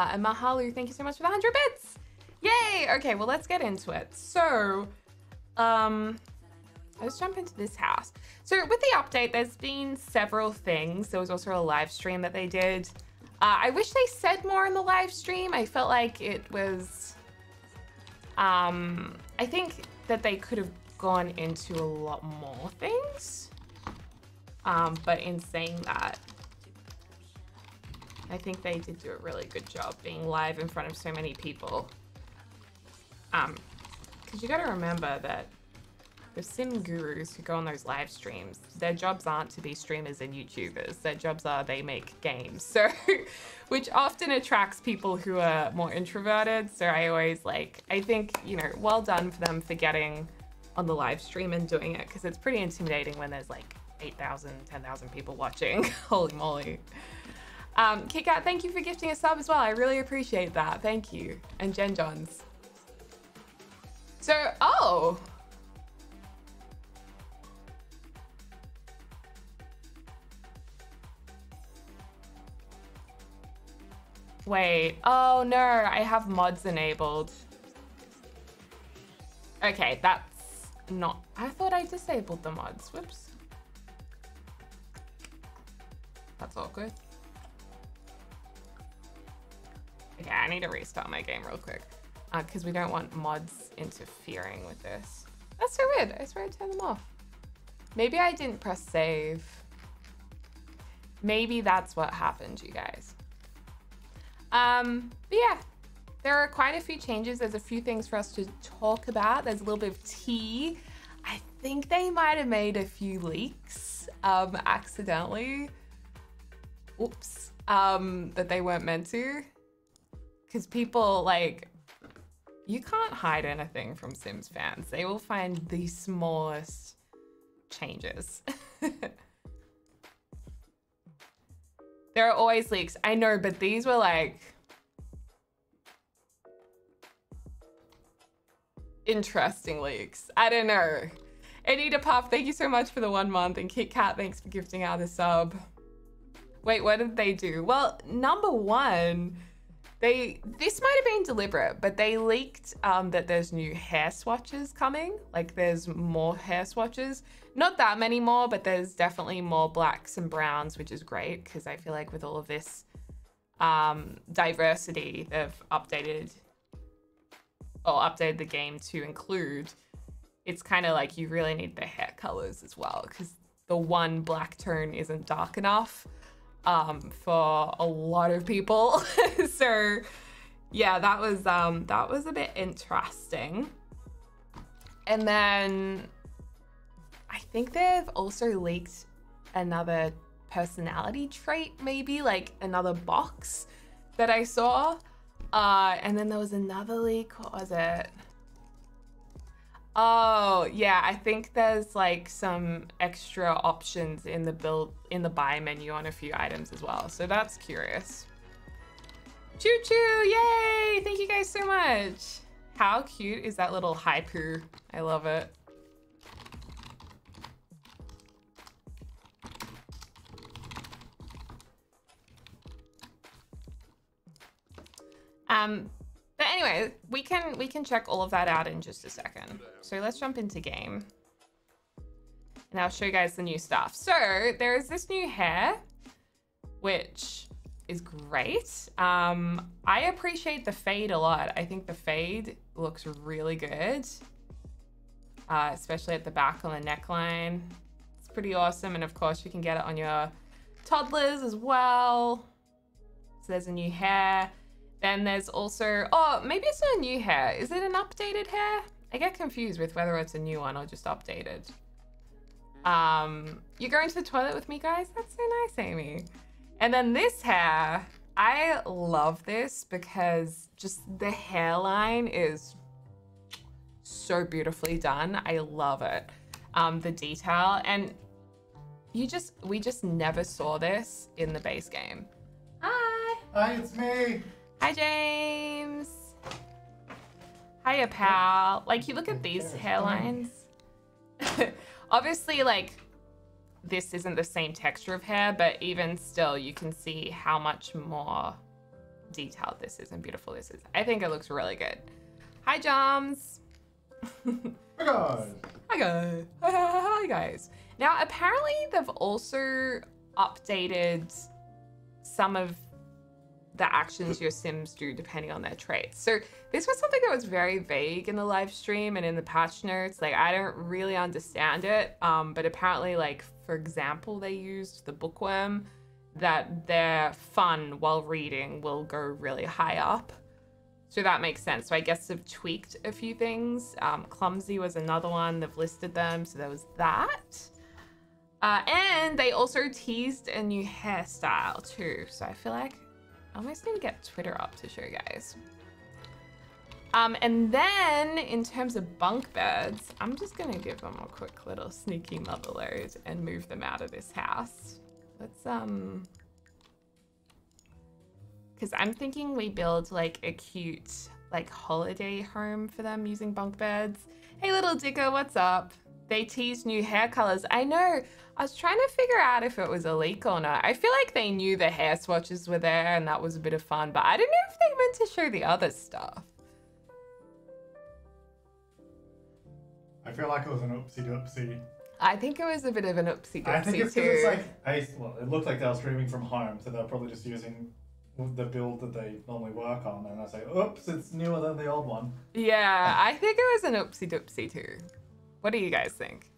Uh, and Mahalu, thank you so much for the 100 bits. Yay! Okay, well, let's get into it. So, um, let's jump into this house. So with the update, there's been several things. There was also a live stream that they did. Uh, I wish they said more in the live stream. I felt like it was, um, I think that they could have gone into a lot more things. Um, but in saying that, I think they did do a really good job being live in front of so many people. Um, because you got to remember that the sim gurus who go on those live streams, their jobs aren't to be streamers and YouTubers. Their jobs are they make games. So, which often attracts people who are more introverted. So I always like, I think, you know, well done for them for getting on the live stream and doing it because it's pretty intimidating when there's like 8,000, 10,000 people watching. Holy moly. Um, KitKat, thank you for gifting a sub as well. I really appreciate that. Thank you. And Jen Johns. So, oh. Wait. Oh no, I have mods enabled. Okay, that's not... I thought I disabled the mods. Whoops. That's awkward. Okay, I need to restart my game real quick because uh, we don't want mods interfering with this. That's so weird. I swear I turned them off. Maybe I didn't press save. Maybe that's what happened, you guys. Um, but yeah, there are quite a few changes. There's a few things for us to talk about. There's a little bit of tea. I think they might have made a few leaks um, accidentally. Oops. Um, that they weren't meant to. Because people, like, you can't hide anything from Sims fans. They will find the smallest changes. there are always leaks. I know, but these were like interesting leaks. I don't know. Anita Puff, thank you so much for the one month. And Kit Kat, thanks for gifting out a sub. Wait, what did they do? Well, number one, they this might have been deliberate, but they leaked um, that there's new hair swatches coming. Like there's more hair swatches. Not that many more, but there's definitely more blacks and browns, which is great because I feel like with all of this um, diversity, they've updated or updated the game to include. It's kind of like you really need the hair colors as well because the one black tone isn't dark enough um, for a lot of people. so yeah, that was um, that was a bit interesting. And then I think they've also leaked another personality trait, maybe like another box that I saw. Uh, and then there was another leak. What was it? Oh, yeah, I think there's like some extra options in the build in the buy menu on a few items as well. So that's curious. Choo choo, yay! Thank you guys so much. How cute is that little haiku? I love it. Um, anyway, we can we can check all of that out in just a second. So let's jump into game. And I'll show you guys the new stuff. So there's this new hair, which is great. Um, I appreciate the fade a lot. I think the fade looks really good, uh, especially at the back on the neckline. It's pretty awesome. And of course you can get it on your toddlers as well. So there's a new hair. Then there's also, oh, maybe it's not a new hair. Is it an updated hair? I get confused with whether it's a new one or just updated. Um, you going to the toilet with me, guys? That's so nice, Amy. And then this hair, I love this because just the hairline is so beautifully done. I love it. Um, the detail and you just, we just never saw this in the base game. Hi. Hi, it's me. Hi, James. Hiya, pal. Like, you look at these hairlines. Obviously, like, this isn't the same texture of hair, but even still, you can see how much more detailed this is and beautiful this is. I think it looks really good. Hi, Joms. Hi guys. Hi guys. Hi guys. Now, apparently, they've also updated some of the actions your Sims do depending on their traits. So this was something that was very vague in the live stream and in the patch notes. Like I don't really understand it. Um, but apparently, like for example, they used the bookworm that their fun while reading will go really high up. So that makes sense. So I guess they've tweaked a few things. Um, clumsy was another one. They've listed them. So there was that. Uh, and they also teased a new hairstyle too. So I feel like I almost gonna get Twitter up to show you guys. Um, and then in terms of bunk beds, I'm just gonna give them a quick little sneaky motherlode and move them out of this house. Let's um, because I'm thinking we build like a cute like holiday home for them using bunk beds. Hey little Dicker, what's up? They tease new hair colors. I know. I was trying to figure out if it was a leak or not. I feel like they knew the hair swatches were there and that was a bit of fun, but I don't know if they meant to show the other stuff. I feel like it was an oopsie doopsie. I think it was a bit of an oopsie doopsie. I think it's because it's like I, well, it looked like they were streaming from home, so they're probably just using the build that they normally work on, and I say, "Oops, it's newer than the old one." yeah, I think it was an oopsie doopsie too. What do you guys think?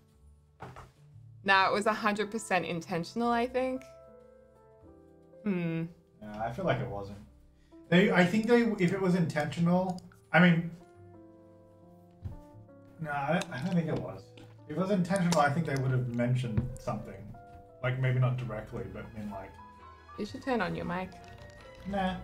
No, it was 100% intentional, I think. Hmm. Yeah, I feel like it wasn't. They, I think they, if it was intentional, I mean, no, I, I don't think it was. If it was intentional, I think they would have mentioned something, like maybe not directly, but in like, You should turn on your mic. nah.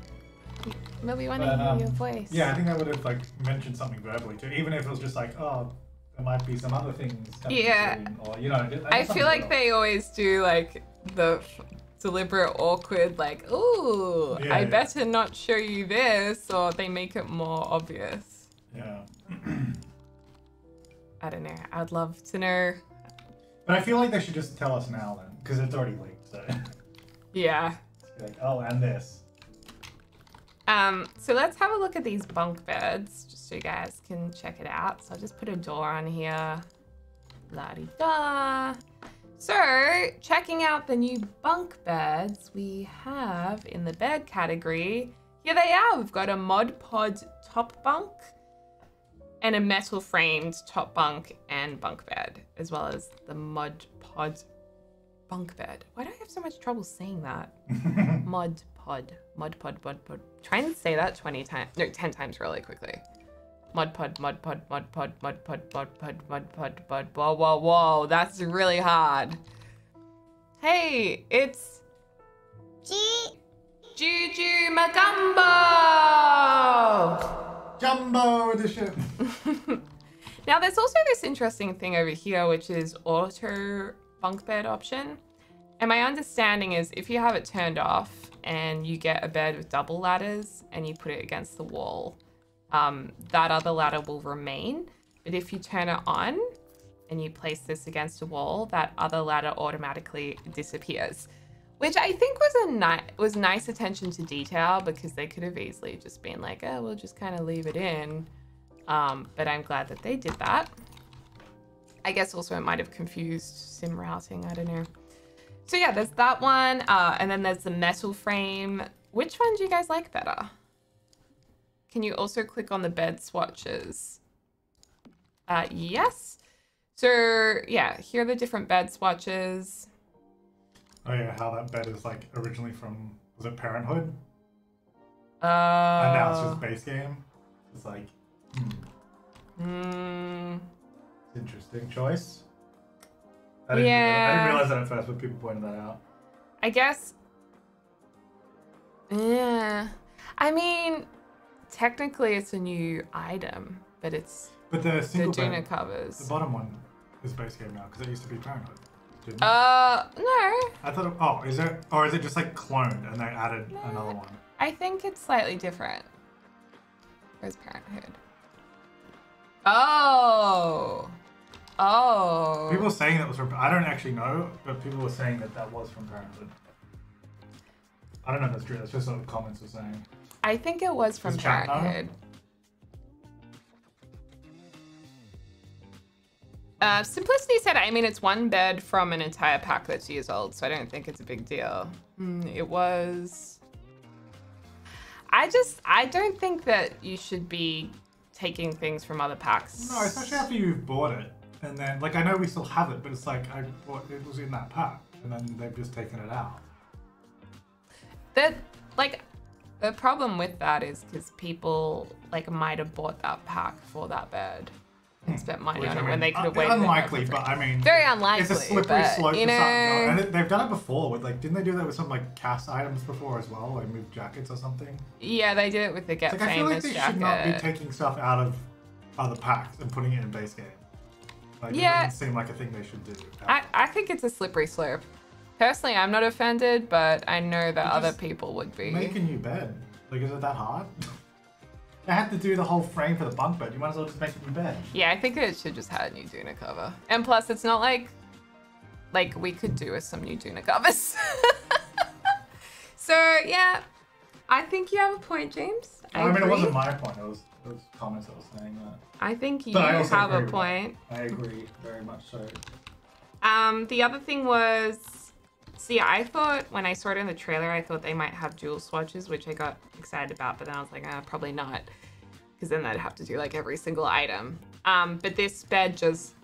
Maybe we want to hear um, your voice. Yeah, I think they would have like mentioned something verbally too, even if it was just like, oh, there might be some other things. Yeah. or you know. I feel like else. they always do like the deliberate, awkward, like, ooh, Yeah, I yeah. better not show you this, or they make it more obvious. Yeah. I don't know. I'd love to know. But I feel like they should just tell us now then, because it's already leaked. So, Yeah. like, oh, and this. Um, so let's have a look at these bunk beds, just so you guys can check it out. So I'll just put a door on here. La di da. So, checking out the new bunk beds we have in the bed category. Here they are. We've got a Mod Pod top bunk and a metal framed top bunk and bunk bed, as well as the Mod Pod bunk bed. Why do I have so much trouble saying that? Mod Pod. Mod Pod, Mod Pod. Try and say that 20 times. No, 10 times really quickly. Mod Pod, Mod Pod, Mod Pod, Mod Pod, Mod Pod, Mod Pod, Mod Whoa, whoa, whoa. That's really hard. Hey, it's Juju Magumbo! Jumbo edition. Now, there's also this interesting thing over here, which is auto bunk bed option. And my understanding is if you have it turned off and you get a bed with double ladders and you put it against the wall, um, that other ladder will remain. But if you turn it on and you place this against a wall, that other ladder automatically disappears. Which I think was a ni- was nice attention to detail because they could have easily just been like, oh, we'll just kind of leave it in. Um, but I'm glad that they did that. I guess also it might have confused sim routing. I don't know. So yeah, there's that one, uh, and then there's the metal frame. Which one do you guys like better? Can you also click on the bed swatches? Uh, yes. So yeah, here are the different bed swatches. Oh yeah, how that bed is like originally from was it Parenthood, Uh, and now it's just base game. It's like, hmm, mm, interesting choice. I didn't, I didn't realize that at first, but people pointed that out. I guess. Yeah. I mean, technically it's a new item, but it's But the the single doona bed, the bottom one is base game now because it used to be Parenthood. Didn't it? Uh, no. I thought, it, oh, is it, or is it just like cloned and they added another one? I think it's slightly different. Where's Parenthood? Oh. Oh. People were saying that was from. I don't actually know, but people were saying that that was from Parenthood. I don't know if that's true. That's just what the comments were saying. I think it was from? Parenthood. Uh, Simplicity said, I mean, it's one bed from an entire pack that's years old, so I don't think it's a big deal. Hmm, it was. I just, I don't think that you should be taking things from other packs. No, especially after you've bought it, and then like I know we still have it, but it's like I bought it was in that pack, and then they've just taken it out. that like the problem with that is because people like might have bought that pack for that bed and spent money Which, on I it mean, when they could have uh, waited. Unlikely, but I mean, Very unlikely. It's a slippery slope you something, know- and they've done it before with like, didn't they do that with some like cast items before as well, like move jackets or something? Yeah, they did it with the Get Like I feel like they jacket. should not be taking stuff out of other packs and putting it in base game. Like, Yeah. it doesn't seem like a thing they should do. I, I think it's a slippery slope. Personally, I'm not offended, but I know that other people would be. Make a new bed. Like, is it that hard? I had to do the whole frame for the bunk bed. You might as well just make a new bed. Yeah, I think it should just have a new doona cover. And plus, it's not like like we could do with some new doona covers. so yeah, I think you have a point, James. I, mean, it wasn't my point. It was, it was comments that was saying that. I think you I have a agree with that. point. I agree very much so. Um, the other thing was, see, I thought when I saw it in the trailer, I thought they might have dual swatches, which I got excited about, but then I was like, uh, probably not, because then I'd have to do like every single item. Um, but this bed just,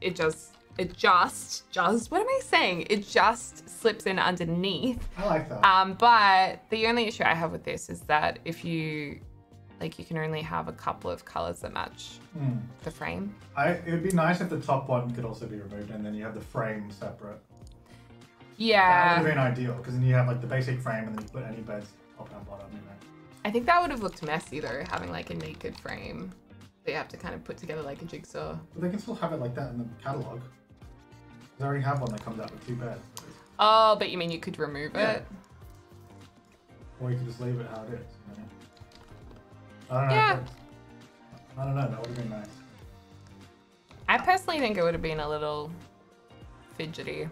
it just, it just, just, what am I saying? It just slips in underneath. I like that. Um, but the only issue I have with this is that if you, like, you can only have a couple of colors that match Hmm. the frame. I, it would be nice if the top one could also be removed and then you have the frame separate. That Yeah. That would have been ideal because then you have like the basic frame and then you put any beds top and bottom in there. I think that would have looked messy though, having like a naked frame. They have to kind of put together like a jigsaw. But they can still have it like that in the catalog. They already have one that comes out with two beds. Oh, but you mean you could remove Yeah. it? Or you could just leave it how it is. You know? I don't know. Yeah. I don't know. That would have been nice. I personally think it would have been a little fidgety.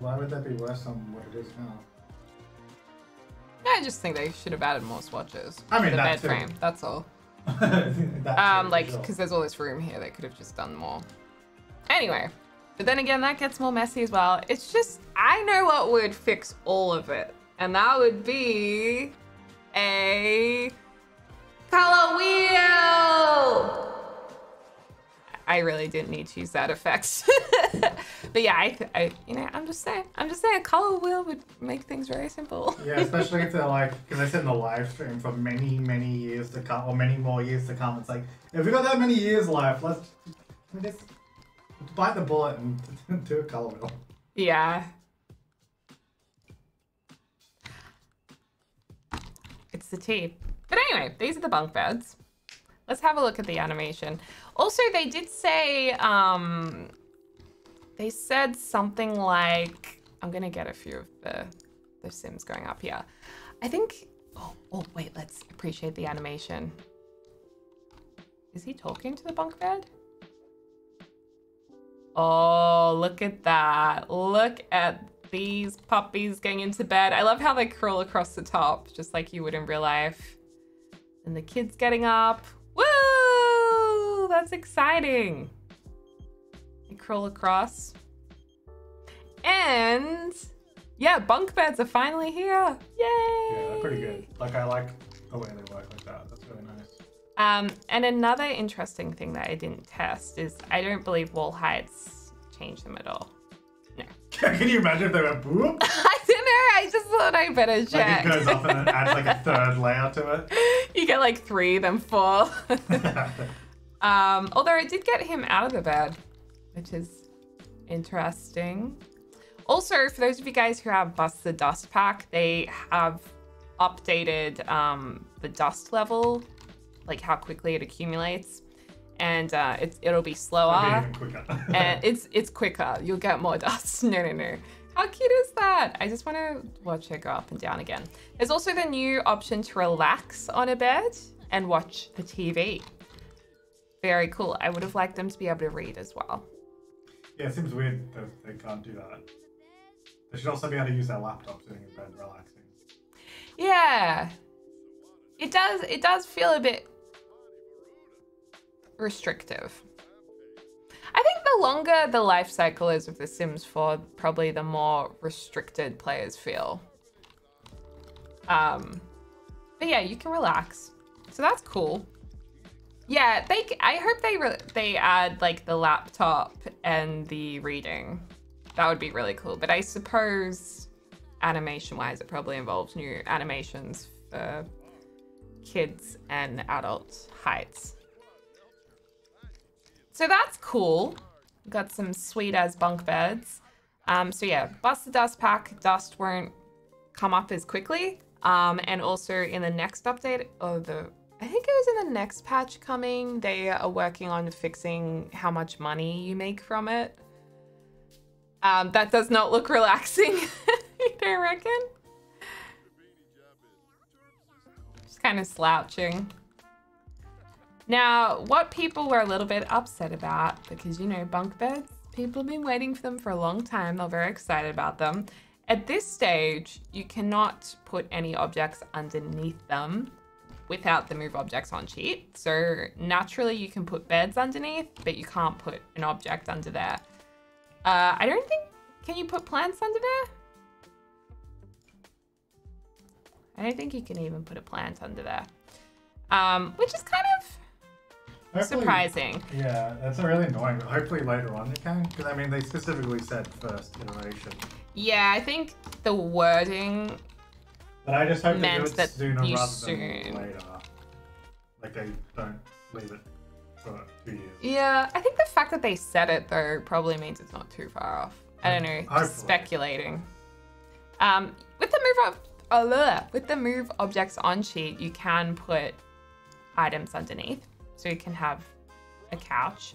Why would that be worse than what it is now? I just think they should have added more swatches. I mean, to the bed too. frame. That's all. That Um, like sure. because there's all this room here, they could have just done more. Anyway, but then again, that gets more messy as well. It's just I know what would fix all of it, and that would be a color wheel. I really didn't need to use that effect, but yeah, I, I, you know, I'm just saying, I'm just saying, a color wheel would make things very simple. Yeah, especially if they're like, because I said in the live stream for many, many years to come, or many more years to come. It's like, if we got that many years left, let's just bite the bullet and do a color wheel. Yeah. It's the tea. But anyway, these are the bunk beds. Let's have a look at the animation. Also, they did say, um, they said something like, I'm gonna get a few of the, the sims going up here. I think, oh, oh, wait, let's appreciate the animation. Is he talking to the bunk bed? Oh, look at that. Look at these puppies getting into bed. I love how they crawl across the top, just like you would in real life. And the kids getting up. Woo! That's exciting. They crawl across. And yeah, bunk beds are finally here. Yay! Yeah, they're pretty good. Like, I like the way they work like that. That's really nice. Um, and another interesting thing that I didn't test is I don't believe wall heights change them at all. No. Can you imagine if they went boop? I don't know. I just thought I better Like, check. it goes up and then adds like a third layer to it. you get like three, then four. It. um, although I did get him out of the bed, which is interesting. Also, for those of you guys who have Bust the Dust pack, they have updated um, the dust level, like how quickly it accumulates, and uh, it's it'll be slower. It'd be even quicker. and it's it's quicker. You'll get more dust. No, no, no. How cute is that? I just want to watch her go up and down again. There's also the new option to relax on a bed and watch the TV. Very cool. I would have liked them to be able to read as well. yeah, it seems weird that they can't do that. They should also be able to use their laptop sitting in bed relaxing. Yeah. It does it does feel a bit restrictive. I think the longer the life cycle is of The Sims 4, probably the more restricted players feel. Um, but yeah, you can relax. So that's cool. Yeah, they. I hope they they add like the laptop and the reading. That would be really cool. But I suppose animation-wise, it probably involves new animations for kids and adult heights. So that's cool. Got some sweet as bunk beds. Um, so yeah, bust the dust pack. Dust won't come up as quickly. Um, and also in the next update, or the I think it was in the next patch coming, they are working on fixing how much money you make from it. Um, that does not look relaxing, you don't reckon? Just kind of slouching. Now, what people were a little bit upset about, because you know, bunk beds, people have been waiting for them for a long time. They're very excited about them. At this stage, you cannot put any objects underneath them without the move objects on sheet. So naturally you can put beds underneath, but you can't put an object under there. Uh, I don't think, can you put plants under there? I don't think you can even put a plant under there. Um, which is kind of Hopefully, surprising. Yeah, that's really annoying. But hopefully later on they can, because I mean they specifically said first iteration. Yeah, I think the wording but I just hope they do it that sooner rather soon. than later. Like they don't leave it for two years. Yeah, I think the fact that they said it though probably means it's not too far off. I don't know, Hopefully. just speculating. Um, with the move up, uh, with the move objects on sheet, you can put items underneath, so you can have a couch.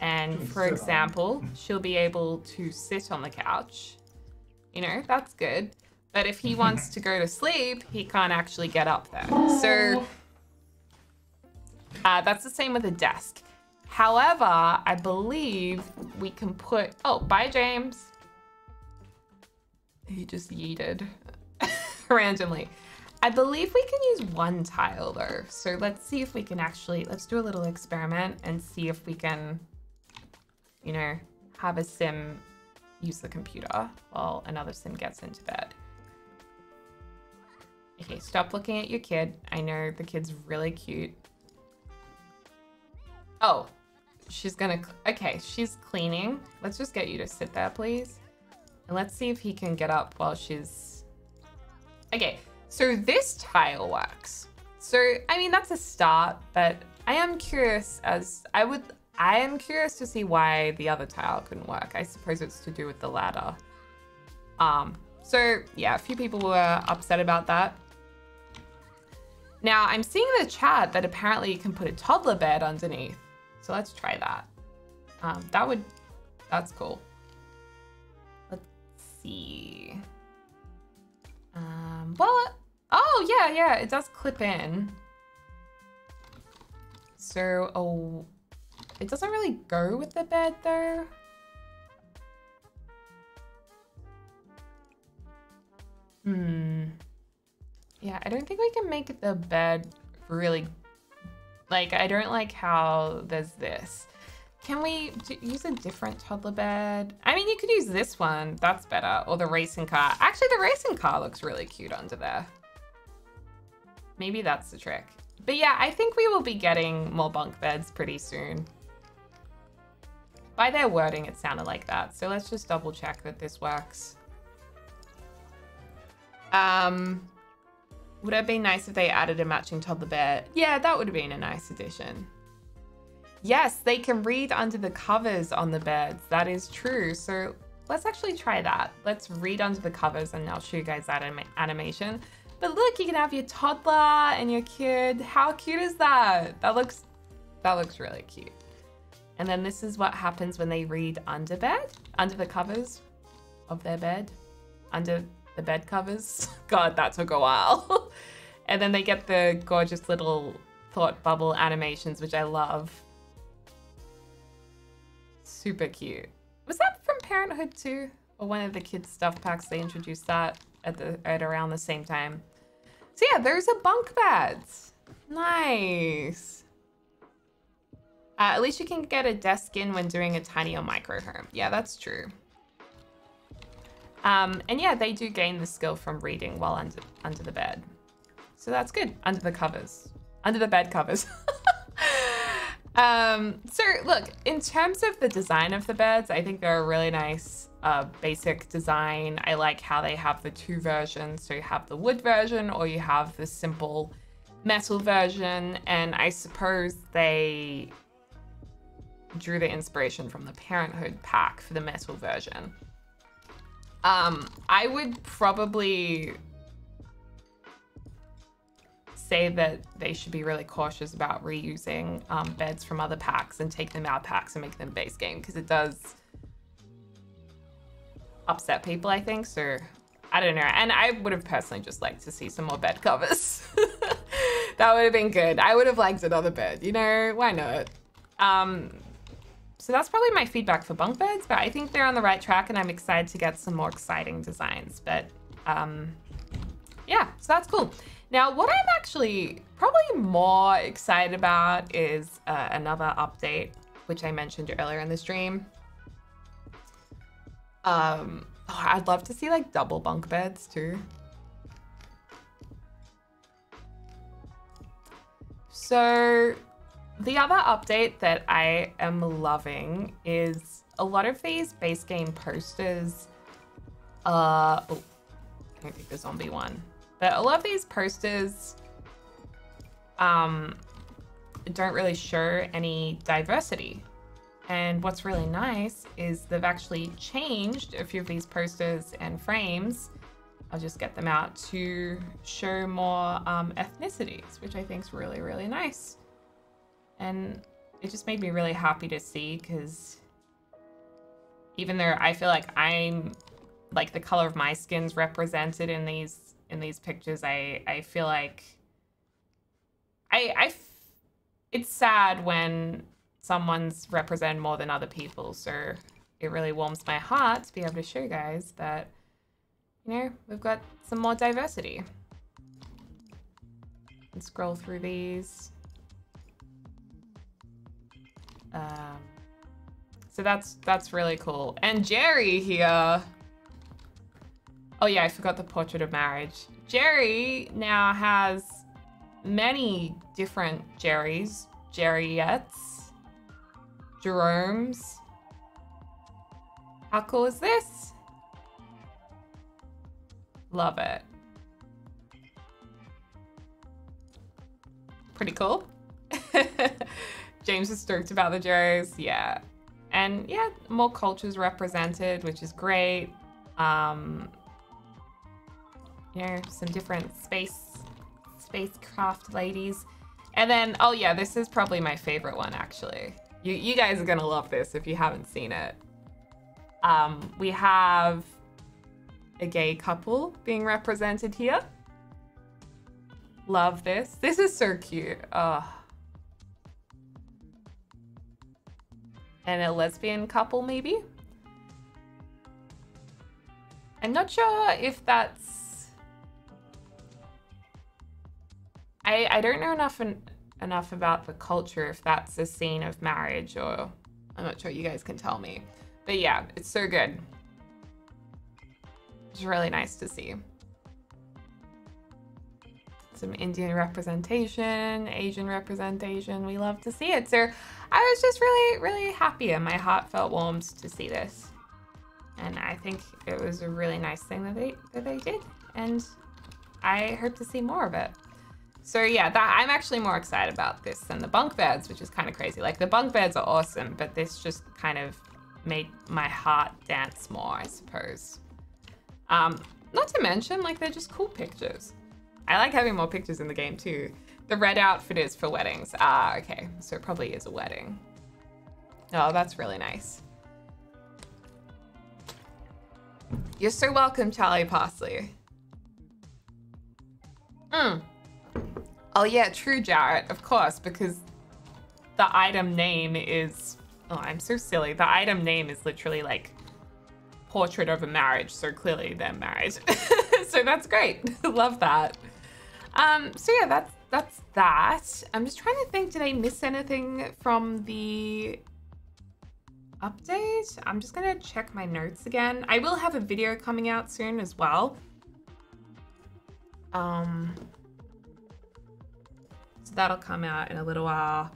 And for example, she'll be able to sit on the couch. You know, that's good. But if he wants to go to sleep, he can't actually get up there. So uh, that's the same with a desk. However, I believe we can put, oh, bye James. He just yeeted randomly. I believe we can use one tile though. So let's see if we can actually, let's do a little experiment and see if we can, you know, have a sim use the computer while another sim gets into bed. Okay, stop looking at your kid. I know the kid's really cute. Oh, she's gonna, okay, she's cleaning. Let's just get you to sit there, please. And let's see if he can get up while she's, okay. So this tile works. So, I mean, that's a start, but I am curious as, I would, I am curious to see why the other tile couldn't work. I suppose it's to do with the ladder. Um, so yeah, a few people were upset about that. Now I'm seeing in the chat that apparently you can put a toddler bed underneath. So let's try that. Um, that would, that's cool. Let's see. Um, well, oh yeah, yeah, it does clip in. So, oh, it doesn't really go with the bed though. Hmm. Yeah, I don't think we can make the bed really... Like, I don't like how there's this. Can we use a different toddler bed? I mean, you could use this one. That's better. Or the racing car. Actually, the racing car looks really cute under there. Maybe that's the trick. But yeah, I think we will be getting more bunk beds pretty soon. By their wording, it sounded like that. So let's just double check that this works. Um, would it have been nice if they added a matching toddler bed? Yeah, that would have been a nice addition. Yes, they can read under the covers on the beds. That is true. So let's actually try that. Let's read under the covers and I'll show you guys that anim animation. But look, you can have your toddler and your kid. How cute is that? That looks, that looks really cute. And then this is what happens when they read under bed, under the covers of their bed, under the bed covers. God, that took a while. and then they get the gorgeous little thought bubble animations, which I love. Super cute. Was that from Parenthood too? Or one of the kids' stuff packs, they introduced that at the at around the same time. So yeah, there's a bunk bed. Nice. Uh, at least you can get a desk in when doing a tiny or micro home. Yeah, that's true. Um, and yeah, they do gain the skill from reading while under under the bed. So that's good. Under the covers. Under the bed covers. um, so look, in terms of the design of the beds, I think they're a really nice uh, basic design. I like how they have the two versions. So you have the wood version or you have the simple metal version. And I suppose they drew the inspiration from the Parenthood pack for the metal version. Um, I would probably say that they should be really cautious about reusing um, beds from other packs and take them out packs and make them base game because it does upset people, I think. So I don't know. And I would have personally just liked to see some more bed covers. that would have been good. I would have liked another bed, you know, why not? Um, so that's probably my feedback for bunk beds, but I think they're on the right track and I'm excited to get some more exciting designs. But um, yeah, so that's cool. Now, what I'm actually probably more excited about is uh, another update, which I mentioned earlier in the stream. Um, oh, I'd love to see like double bunk beds too. So the other update that I am loving is a lot of these base game posters. Uh, oh, I don't think the zombie one, but a lot of these posters um, don't really show any diversity. And what's really nice is they've actually changed a few of these posters and frames. I'll just get them out to show more um, ethnicities, which I think is really, really nice. And it just made me really happy to see because even though I feel like I'm like the color of my skin's represented in these in these pictures, I I feel like I I it's sad when someone's represented more than other people. So it really warms my heart to be able to show you guys that you know we've got some more diversity. And scroll through these. Um, so that's that's really cool. And Jerry here. Oh yeah, I forgot the portrait of marriage. Jerry now has many different Jerrys, Jerryettes, Jeromes. How cool is this? Love it. Pretty cool. James is stoked about the Joes. Yeah. And yeah, more cultures represented, which is great. Um, you know, some different space spacecraft ladies. And then, oh yeah, this is probably my favorite one actually. You, you guys are gonna love this if you haven't seen it. Um, we have a gay couple being represented here. Love this. This is so cute. Oh. And a lesbian couple, maybe. I'm not sure if that's. I I don't know enough en enough about the culture if that's a scene of marriage or I'm not sure. You guys can tell me, but yeah, it's so good. It's really nice to see. Some Indian representation, Asian representation. We love to see it. So I was just really, really happy and my heart felt warmed to see this. And I think it was a really nice thing that they that they did. And I hope to see more of it. So yeah, that I'm actually more excited about this than the bunk beds, which is kind of crazy. Like the bunk beds are awesome, but this just kind of made my heart dance more, I suppose. Um, not to mention, like they're just cool pictures. I like having more pictures in the game too. The red outfit is for weddings. Ah, okay. So it probably is a wedding. Oh, that's really nice. You're so welcome, Charlie Parsley. Hmm. Oh yeah, true, Jarrett. Of course, because the item name is... Oh, I'm so silly. The item name is literally like portrait of a marriage. So clearly they're married. so that's great. Love that. Um, so yeah, that's that's that. I'm just trying to think, did I miss anything from the update? I'm just gonna check my notes again. I will have a video coming out soon as well. Um, so that'll come out in a little while.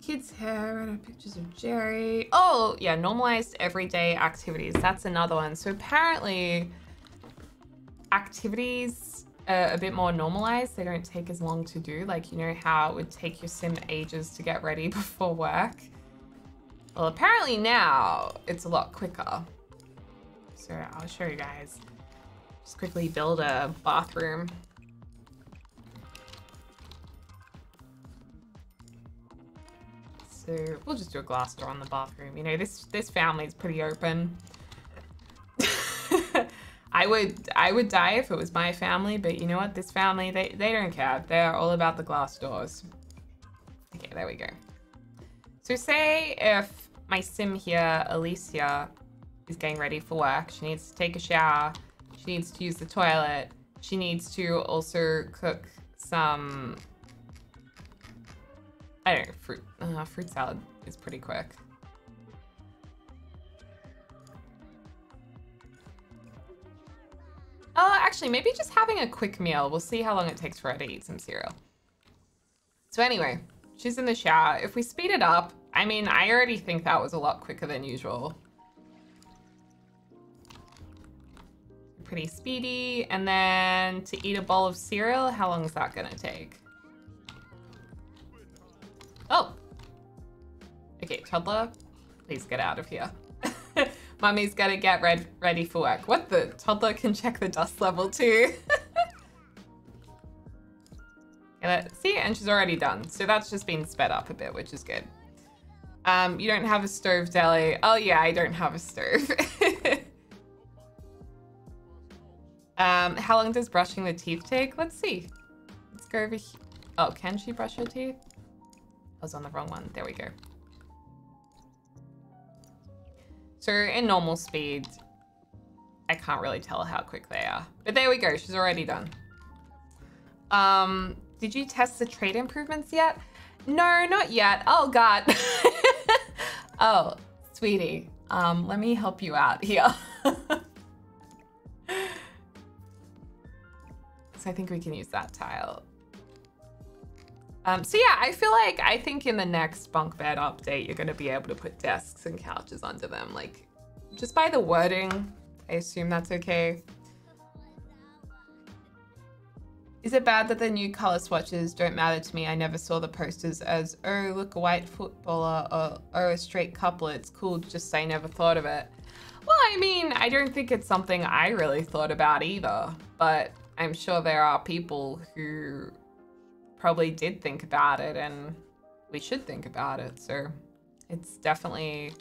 Kids' hair and pictures of Jerry. Oh, yeah, normalized everyday activities. That's another one. So apparently, activities a bit more normalized. They don't take as long to do. Like, you know how it would take your sim ages to get ready before work? Well, apparently now it's a lot quicker. So I'll show you guys. Just quickly build a bathroom. So we'll just do a glass door on the bathroom. You know, this this family is pretty open. I would I would die if it was my family, but you know what? This family, they, they don't care. They're all about the glass doors. Okay, there we go. So say if my sim here, Alicia, is getting ready for work. She needs to take a shower. She needs to use the toilet. She needs to also cook some, I don't know, fruit, uh, fruit salad is pretty quick. Oh, actually, maybe just having a quick meal. We'll see how long it takes for her to eat some cereal. So anyway, she's in the shower. If we speed it up, I mean, I already think that was a lot quicker than usual. Pretty speedy. And then to eat a bowl of cereal, how long is that gonna take? Oh. Okay, toddler, please get out of here. Mummy's gotta get red ready for work. What the? Toddler can check the dust level too. See, and she's already done. So that's just been sped up a bit, which is good. Um, you don't have a stove, Deli. Oh yeah, I don't have a stove. um, how long does brushing the teeth take? Let's see. Let's go over here. Oh, can she brush her teeth? I was on the wrong one. There we go. So in normal speed, I can't really tell how quick they are. But there we go. She's already done. Um, did you test the trade improvements yet? No, not yet. Oh, God. oh, sweetie, um, let me help you out here. so I think we can use that tile. Um, so yeah, I feel like, I think in the next bunk bed update, you're gonna be able to put desks and couches under them. Like, just by the wording, I assume that's okay. Is it bad that the new color swatches don't matter to me? I never saw the posters as, oh, look, a white footballer, or oh, a straight couple. It's cool, just I never thought of it. Well, I mean, I don't think it's something I really thought about either, but I'm sure there are people who probably did think about it and we should think about it. So it's definitely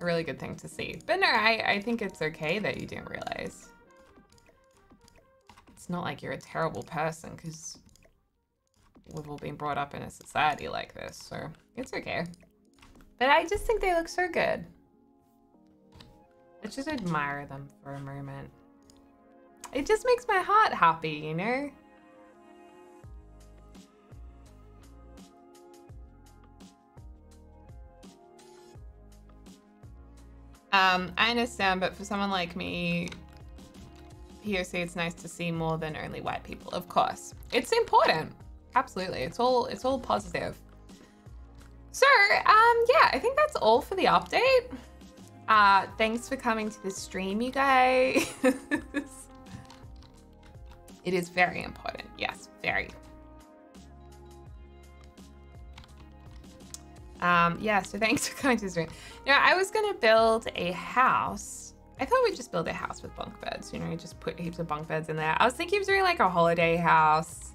a really good thing to see. But no, I, I think it's okay that you didn't realize it's not like you're a terrible person because we've all been brought up in a society like this, so it's okay. But I just think they look so good. Let's just admire them for a moment. It just makes my heart happy, you know? Um, I understand, but for someone like me POC, it's nice to see more than only white people. Of course, it's important. Absolutely, it's all it's all positive. So, um, yeah, I think that's all for the update. Uh, thanks for coming to the stream, you guys. it is very important. Yes, very. Um, yeah, so thanks for coming to the stream. Now, I was gonna build a house I thought we'd just build a house with bunk beds. You know, you just put heaps of bunk beds in there. I was thinking of doing like a holiday house.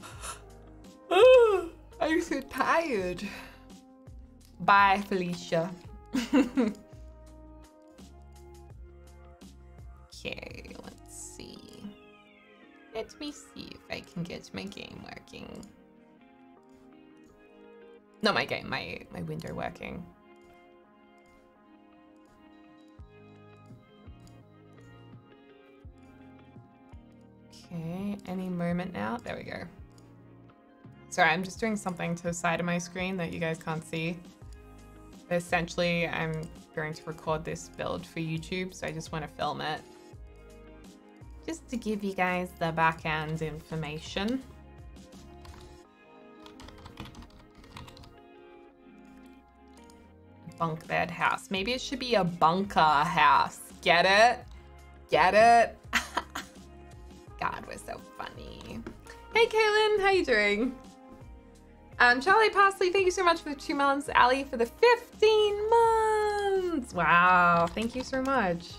oh, I'm so tired. Bye, Felicia. okay, let's see. Let me see if I can get my game working. Not my game, my, my window working. Okay, any moment now. There we go. Sorry, I'm just doing something to the side of my screen that you guys can't see. Essentially, I'm going to record this build for YouTube, so I just want to film it. Just to give you guys the back end information. Bunk bed house. Maybe it should be a bunker house. Get it? Get it? God, we're so funny. Hey, Kaylin, how you doing? Um, Charlie Parsley, thank you so much for the two months. Ali for the 15 months. Wow, thank you so much.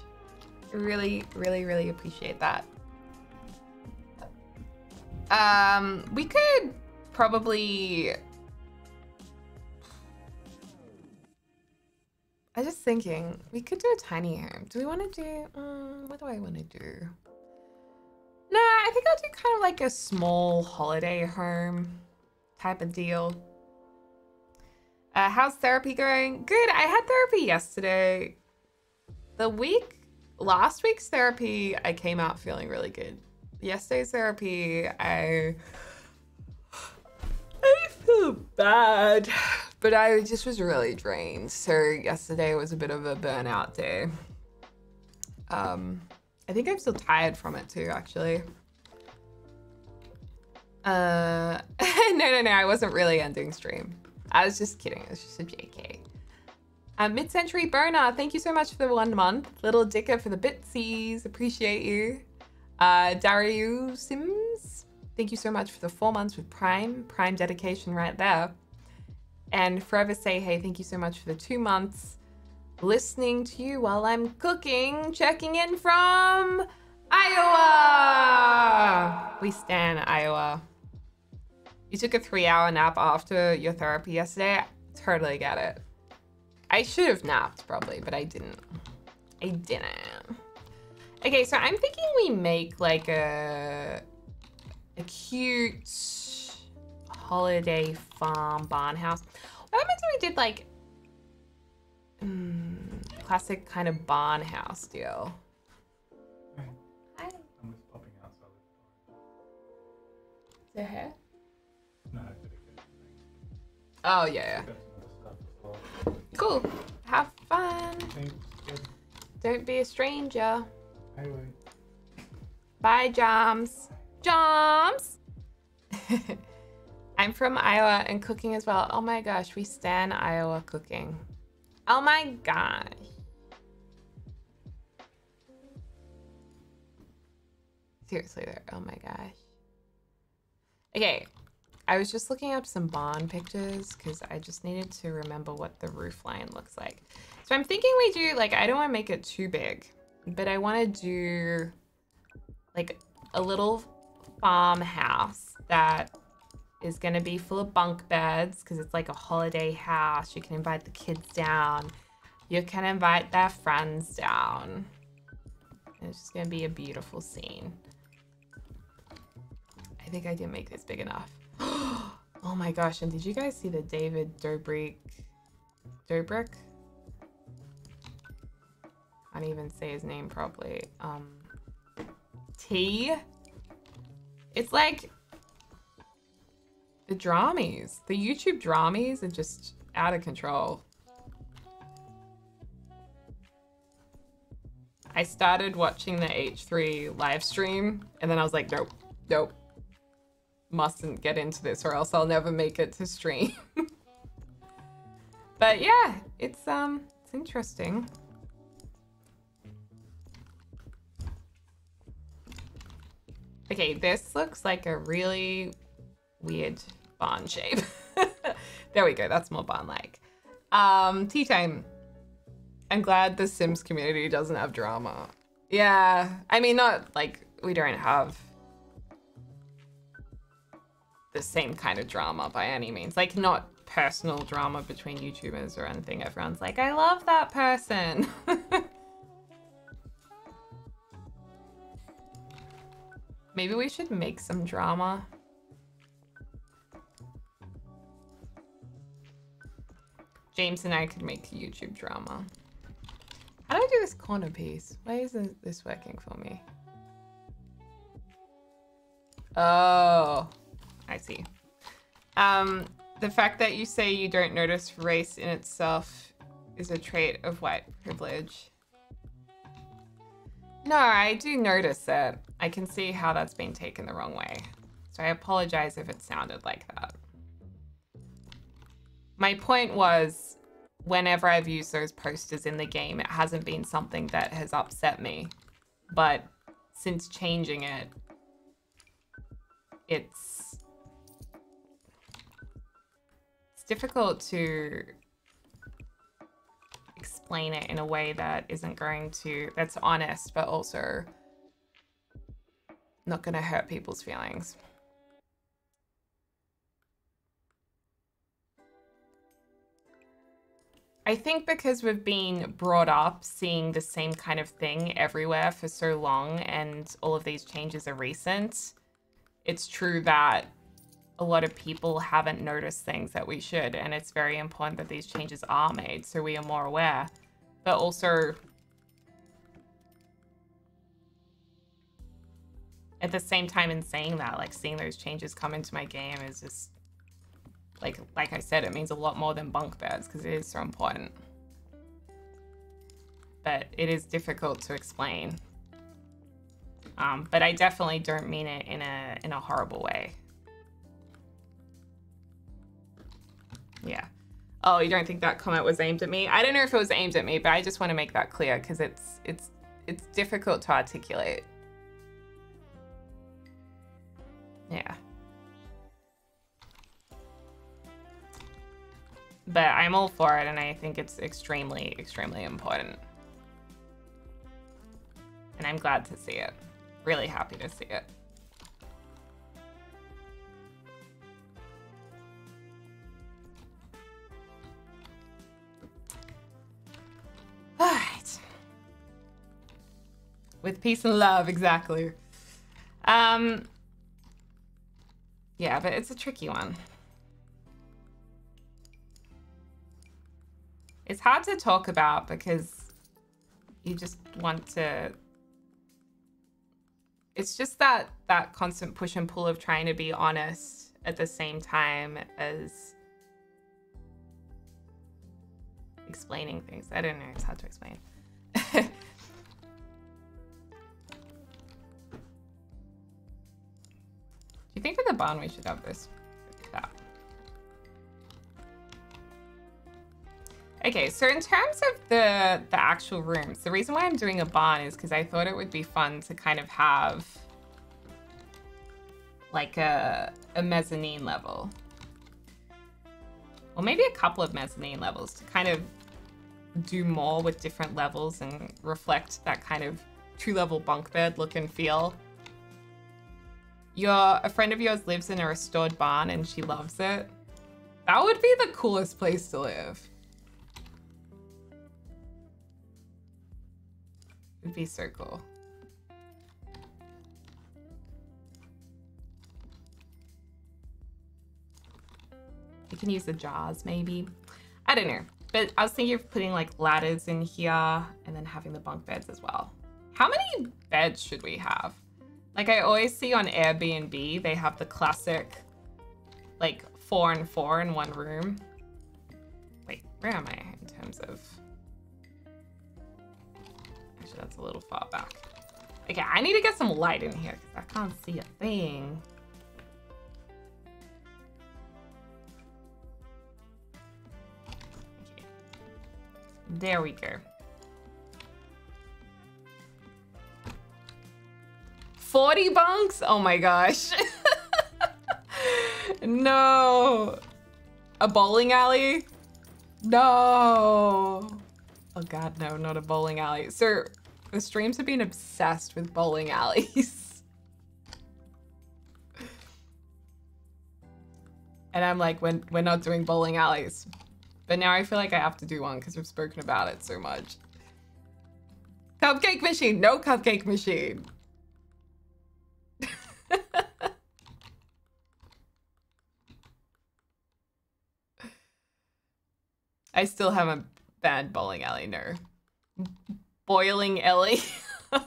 Really, really, really appreciate that. Um, we could probably. I was just thinking, we could do a tiny home. Do we want to do? Um, what do I want to do? Nah, I think I'll do kind of like a small holiday home type of deal. Uh, how's therapy going? Good. I had therapy yesterday. The week, last week's therapy, I came out feeling really good. Yesterday's therapy, I, I feel bad, but I just was really drained. So yesterday was a bit of a burnout day. Um, I think I'm still tired from it too, actually. Uh, no, no, no, I wasn't really ending stream. I was just kidding. It was just a JK. Um, Mid-Century Burner, thank you so much for the one month. Little Dicker for the bitsies, appreciate you. Uh, Dario Sims, thank you so much for the four months with Prime. Prime dedication right there. And Forever Say Hey, thank you so much for the two months. Listening to you while I'm cooking, checking in from Iowa. We stand Iowa. You took a three hour nap after your therapy yesterday. Totally get it. I should have napped probably, but I didn't. I didn't. Okay, so I'm thinking we make like a a cute holiday farm barn house. What happens if we did like mm, classic kind of barn house deal? Hi. I'm just popping out so The hair? no, I did it good. Oh yeah, Got some other stuff as well. yeah. Cool. Have fun. Thanks. Don't be a stranger. Anyway. Bye, Joms. Joms! I'm from Iowa and cooking as well. Oh my gosh, we stand Iowa cooking. Oh my gosh. Seriously, there. Oh my gosh. Okay, I was just looking up some bond pictures because I just needed to remember what the roof line looks like. So I'm thinking we do like I don't want to make it too big, but I want to do like a little farmhouse that is going to be full of bunk beds because it's like a holiday house. You can invite the kids down. You can invite their friends down. It's just going to be a beautiful scene. I think I didn't make this big enough. oh my gosh, and did you guys see the David Dobrik Dobrik? Can't even say his name properly. Um T. It's like the dramies. The YouTube dramies are just out of control. I started watching the H3 live stream and then I was like, nope, nope. Mustn't get into this or else I'll never make it to stream. but yeah, it's um it's interesting. Okay, this looks like a really weird barn shape. there we go, that's more barn-like. Um, tea time. I'm glad the Sims community doesn't have drama. Yeah, I mean, not like we don't have the same kind of drama by any means. Like, not personal drama between YouTubers or anything. Everyone's like, I love that person. Maybe we should make some drama. James and I could make YouTube drama. How do I do this corner piece? Why isn't this working for me? Oh, I see. Um, the fact that you say you don't notice race in itself is a trait of white privilege. No, I do notice it. I can see how that's been taken the wrong way. So I apologize if it sounded like that. My point was, whenever I've used those posters in the game, it hasn't been something that has upset me. But since changing it, it's it's difficult to explain it in a way that isn't going to that's honest but also not going to hurt people's feelings. I think because we've been brought up seeing the same kind of thing everywhere for so long and all of these changes are recent, it's true that a lot of people haven't noticed things that we should. And it's very important that these changes are made so we are more aware. But also, at the same time in saying that, like seeing those changes come into my game is just like like I said, it means a lot more than bunk beds because it is so important. But it is difficult to explain. Um, but I definitely don't mean it in a in a horrible way. Yeah. Oh, you don't think that comment was aimed at me? I don't know if it was aimed at me, but I just want to make that clear because it's it's it's difficult to articulate. Yeah. but I'm all for it, and I think it's extremely, extremely important. And I'm glad to see it. Really happy to see it. All right. With peace and love, exactly. Um, yeah, but it's a tricky one. It's hard to talk about because you just want to it's just that that constant push and pull of trying to be honest at the same time as explaining things. I don't know, it's hard to explain. you think for the bond we should have this? Okay, so in terms of the the actual rooms, the reason why I'm doing a barn is because I thought it would be fun to kind of have like a, a mezzanine level. Or maybe a couple of mezzanine levels to kind of do more with different levels and reflect that kind of two-level bunk bed look and feel. Your a friend of yours lives in a restored barn and she loves it. That would be the coolest place to live. It would be so cool. You can use the jaws maybe. I don't know. But I was thinking of putting like ladders in here and then having the bunk beds as well. How many beds should we have? Like I always see on Airbnb, they have the classic like four and four in one room. Wait, where am I in terms of Actually, that's a little far back. Okay, I need to get some light in here because I can't see a thing. Okay. There we go. Forty bunks? Oh my gosh. no. A bowling alley? No. Oh god, no, not a bowling alley. Sir, the streams have been obsessed with bowling alleys. and I'm like, when we're not doing bowling alleys. But now I feel like I have to do one because we've spoken about it so much. Cupcake machine, no cupcake machine. I still have a bad bowling alley, no. Boiling Ellie.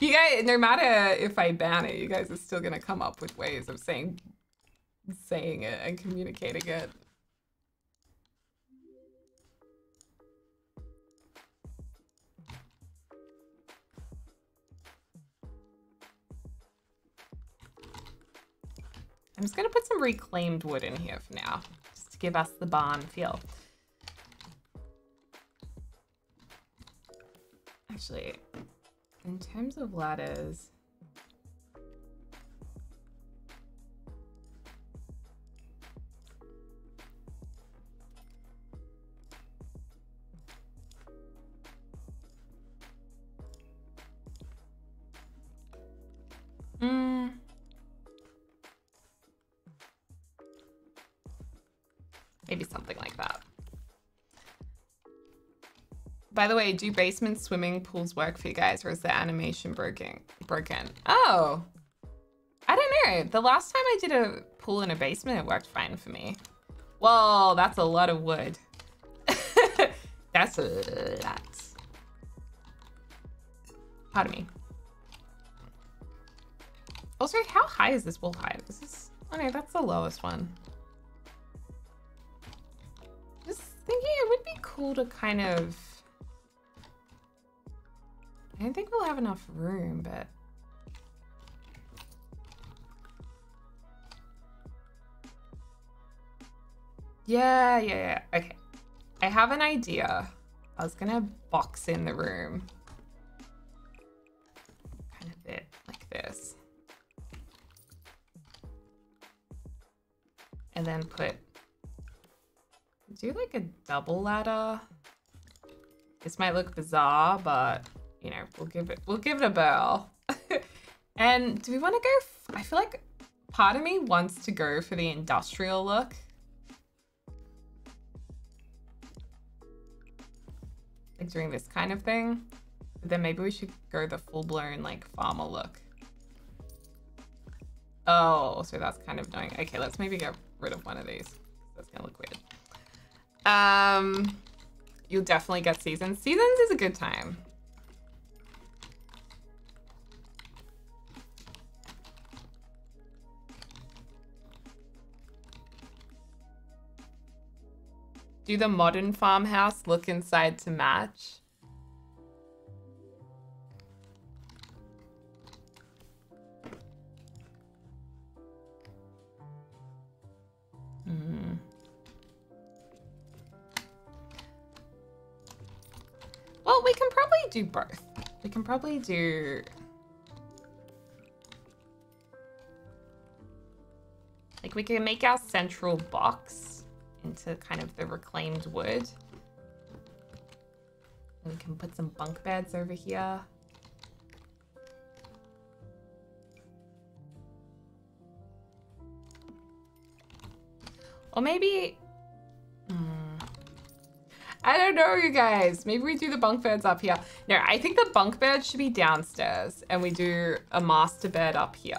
you guys, no matter if I ban it, you guys are still gonna come up with ways of saying, saying it and communicating it. I'm just gonna put some reclaimed wood in here for now, just to give us the barn feel. Actually, in terms of ladders, Maybe something like that. By the way, do basement swimming pools work for you guys or is the animation broken? Broken. Oh. I don't know. The last time I did a pool in a basement, it worked fine for me. Whoa, that's a lot of wood. that's a lot. Pardon me. Also, how high is this wool height? Is this... Oh no, that's the lowest one. Thinking it would be cool to kind of... I don't think we'll have enough room, but... Yeah, yeah, yeah. Okay. I have an idea. I was gonna box in the room. Kind of bit like this. And then put... Do like a double ladder. This might look bizarre, but you know, we'll give it we'll give it a whirl. and do we want to go? I feel like part of me wants to go for the industrial look. Like doing this kind of thing. But then maybe we should go the full-blown like farmer look. Oh, so that's kind of annoying. Okay, let's maybe get rid of one of these. That's gonna look weird. Um, you'll definitely get seasons. Seasons is a good time. Do the modern farmhouse look inside to match? Well, we can probably do both. We can probably do... Like, we can make our central box into kind of the reclaimed wood. And we can put some bunk beds over here. Or maybe... I don't know, you guys. Maybe we do the bunk beds up here. No, I think the bunk bed should be downstairs and we do a master bed up here.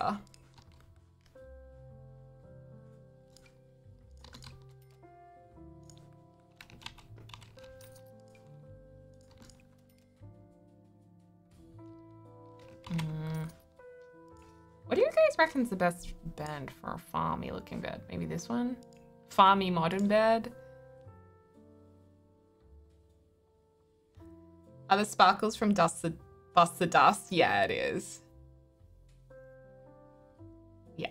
Hmm. What do you guys reckon's the best bed for a farmy looking bed? Maybe this one? Farmy modern bed? Are the sparkles from Dust the Bust the Dust? Yeah, it is. Yeah.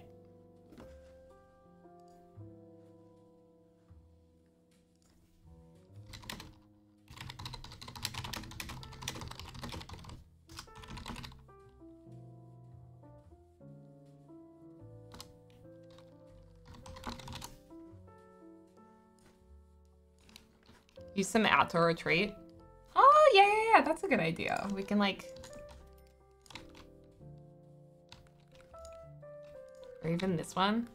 Use some outdoor retreat. Yeah. That's a good idea. We can, like... Or even this one.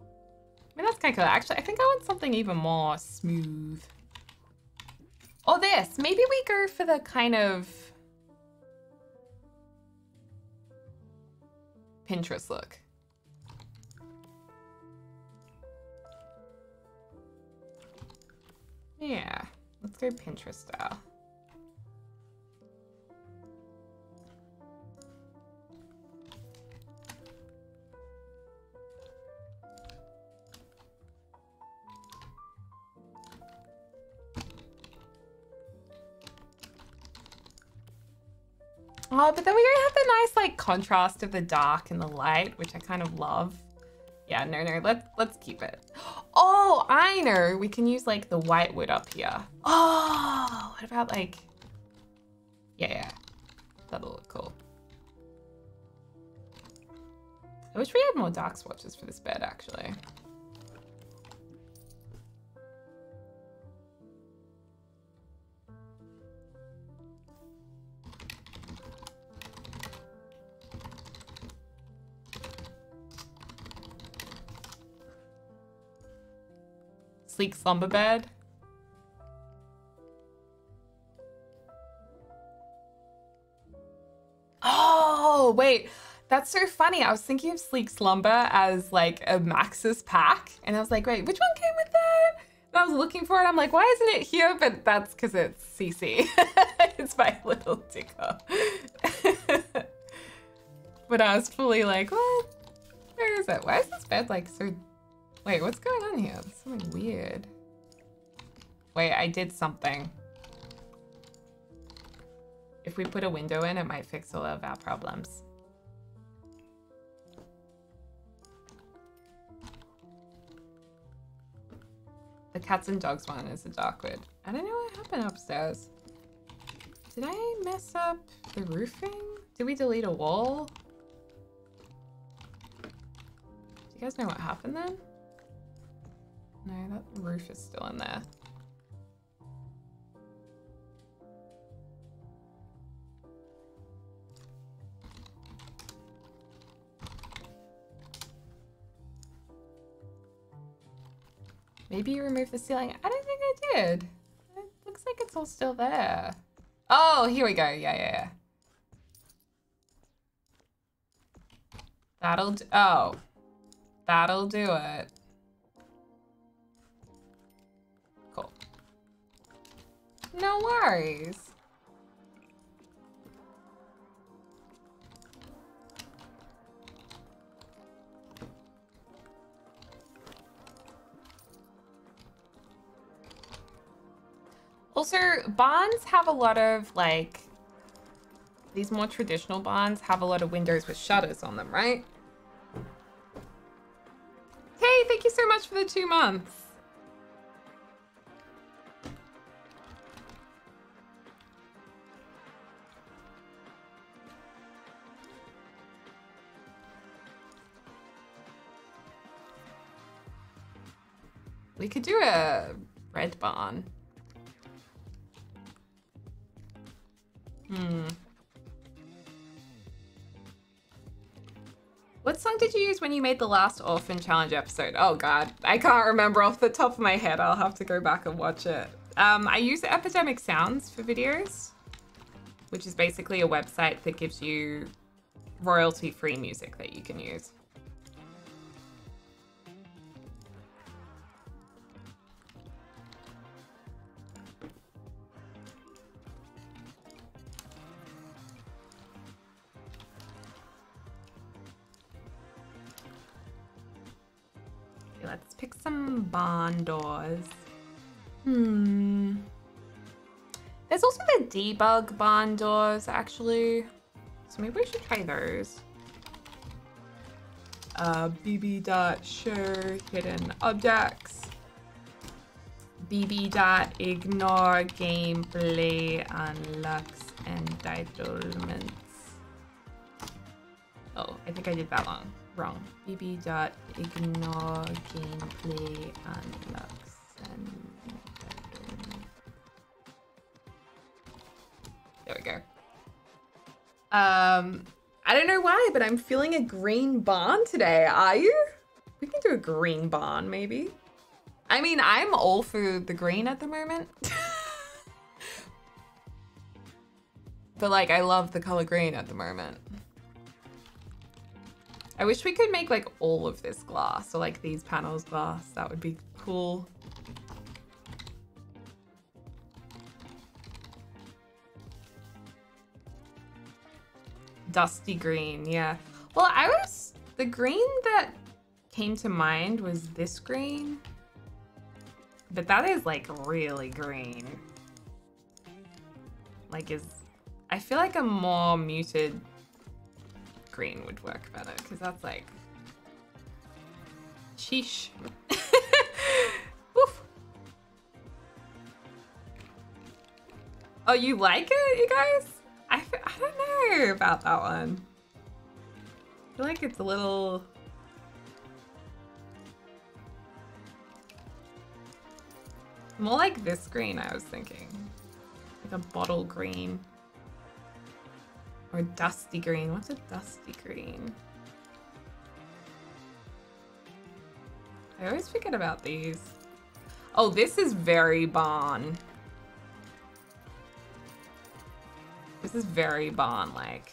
I mean, that's kind of cool. Actually, I think I want something even more smooth. Oh, this. Maybe we go for the kind of... Pinterest look. Yeah, let's go Pinterest style. Oh, but then we have the nice like contrast of the dark and the light, which I kind of love. Yeah, no, no, let's let's keep it. Oh, I know. We can use like the white wood up here. Oh, what about like? Yeah, yeah, that'll look cool. I wish we had more dark swatches for this bed, actually. Sleek slumber bed. Oh, wait. That's so funny. I was thinking of Sleek Slumber as like a Maxis pack. And I was like, wait, which one came with that? And I was looking for it. I'm like, why isn't it here? But that's because it's CC. it's my little ticker. but I was fully like, what? Where is it? Why is this bed like so... Wait, what's going on here? Something weird. Wait, I did something. If we put a window in, it might fix all of our problems. The cats and dogs one is a dark wood. I don't know what happened upstairs. Did I mess up the roofing? Did we delete a wall? Do you guys know what happened then? No, that roof is still in there. Maybe you removed the ceiling. I don't think I did. It looks like it's all still there. Oh, here we go. Yeah, yeah, yeah. That'll. Oh. That'll do it. No worries. Also, barns have a lot of like these more traditional barns have a lot of windows with shutters on them, right? Hey, thank you so much for the two months. We could do a red barn. Hmm. What song did you use when you made the last Orphan Challenge episode? Oh god, I can't remember off the top of my head. I'll have to go back and watch it. Um, I use Epidemic Sounds for videos, which is basically a website that gives you royalty-free music that you can use. Barn doors. Hmm. There's also the debug barn doors, actually. So maybe we should try those. Uh, bb show hidden objects. bb ignore gameplay unlocks and entitlements. Oh, I think I did that wrong. Wrong. bb dot ignore gameplay unlocks entitlements. There we go. Um, I don't know why, but I'm feeling a green bond today. Are you? We can do a green bond, maybe. I mean, I'm all for the green at the moment. but like, I love the color green at the moment. I wish we could make like all of this glass or like these panels glass. That would be cool. Dusty green, yeah. Well, I was, the green that came to mind was this green. But that is like really green. Like is, I feel like a more muted green would work better because that's like sheesh. Woof. Oh, you like it, you guys? I, I don't know about that one. I feel like it's a little. More like this green, I was thinking. Like a bottle green. Or dusty green. What's a dusty green? I always forget about these. Oh, this is very Barn. This is very Barn like.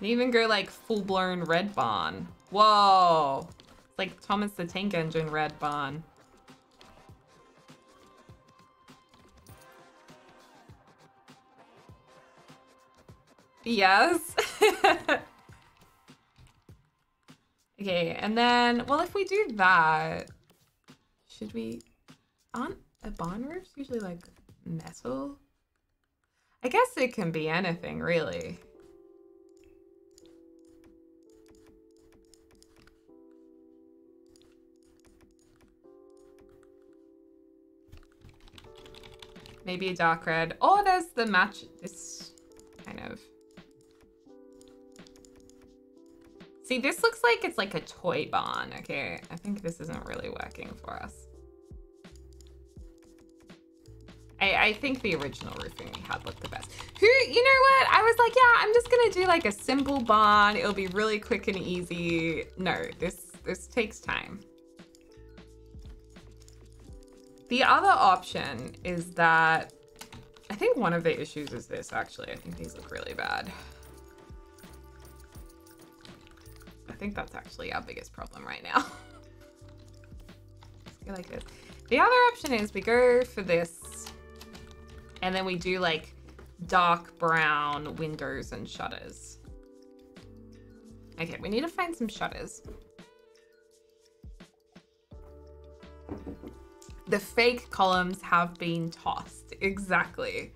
They even go like full blown red Barn. Whoa! It's like Thomas the Tank Engine red Barn. Yes. okay, and then, well, if we do that, should we, aren't a barn roofs usually like metal? I guess it can be anything, really. Maybe a dark red. Oh, there's the match. This kind of See, this looks like it's like a toy barn. Okay, I think this isn't really working for us. I, I think the original roofing we had looked the best. Who, you know what? I was like, yeah, I'm just gonna do like a simple barn. It'll be really quick and easy. No, this, this takes time. The other option is that, I think one of the issues is this actually. I think these look really bad. Think that's actually our biggest problem right now. Like this. The other option is we go for this and then we do like dark brown windows and shutters. Okay, we need to find some shutters. The fake columns have been tossed. Exactly.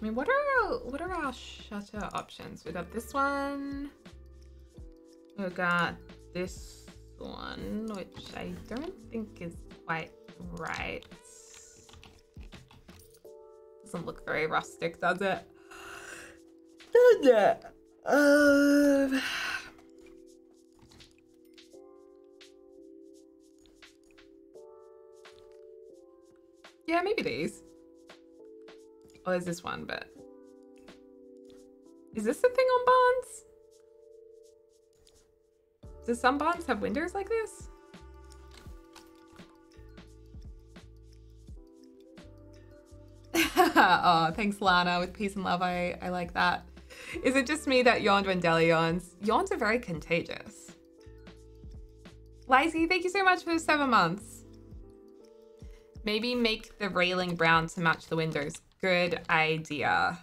I mean, what are our, what are our shutter options? We got this one. We got this one, which I don't think is quite right. Doesn't look very rustic, does it? Does it? Um. Yeah, maybe these. Oh, there's this one, but... Is this the thing on bonds? Do some bonds have windows like this? oh, thanks, Lana, with peace and love. I, I like that. Is it just me that yawned when Deli yawns? Yawns are very contagious. Lizy, thank you so much for the seven months. Maybe make the railing brown to match the windows. Good idea.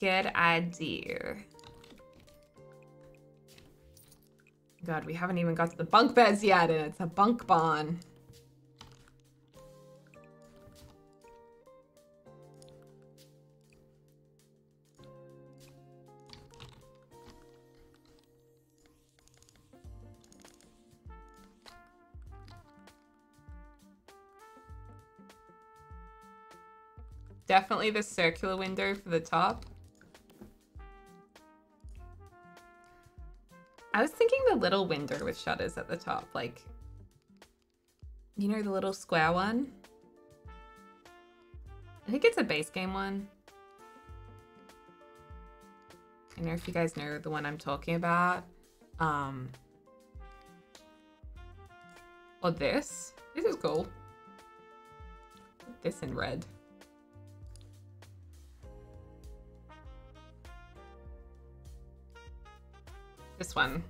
Good idea. God, we haven't even got to the bunk beds yet, and it's a bunk barn. Definitely the circular window for the top. I was thinking the little window with shutters at the top, like, you know, the little square one? I think it's a base game one. I know if you guys know the one I'm talking about. Um, or this. This is cool. This in red. This one.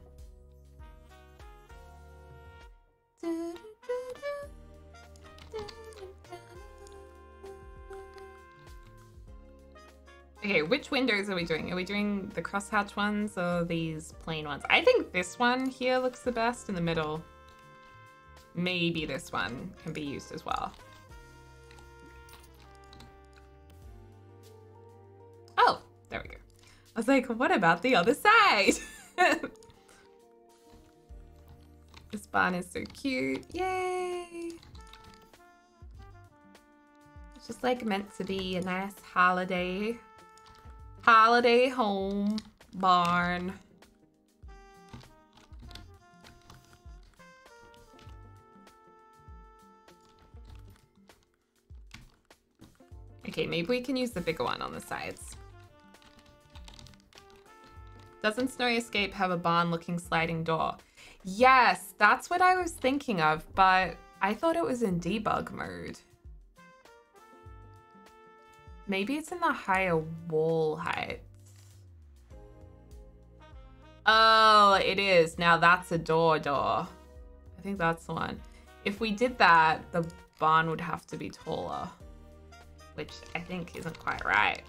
Okay, which windows are we doing? Are we doing the crosshatch ones or these plain ones? I think this one here looks the best in the middle. maybe this one can be used as well. Oh, there we go. I was like, what about the other side? this barn is so cute. Yay! It's just like meant to be a nice holiday. Holiday home barn. Okay, maybe we can use the bigger one on the sides. Doesn't Snowy Escape have a barn-looking sliding door? Yes, that's what I was thinking of, but I thought it was in debug mode. Maybe it's in the higher wall heights. Oh, it is. Now that's a door door. I think that's the one. If we did that, the barn would have to be taller which I think isn't quite right.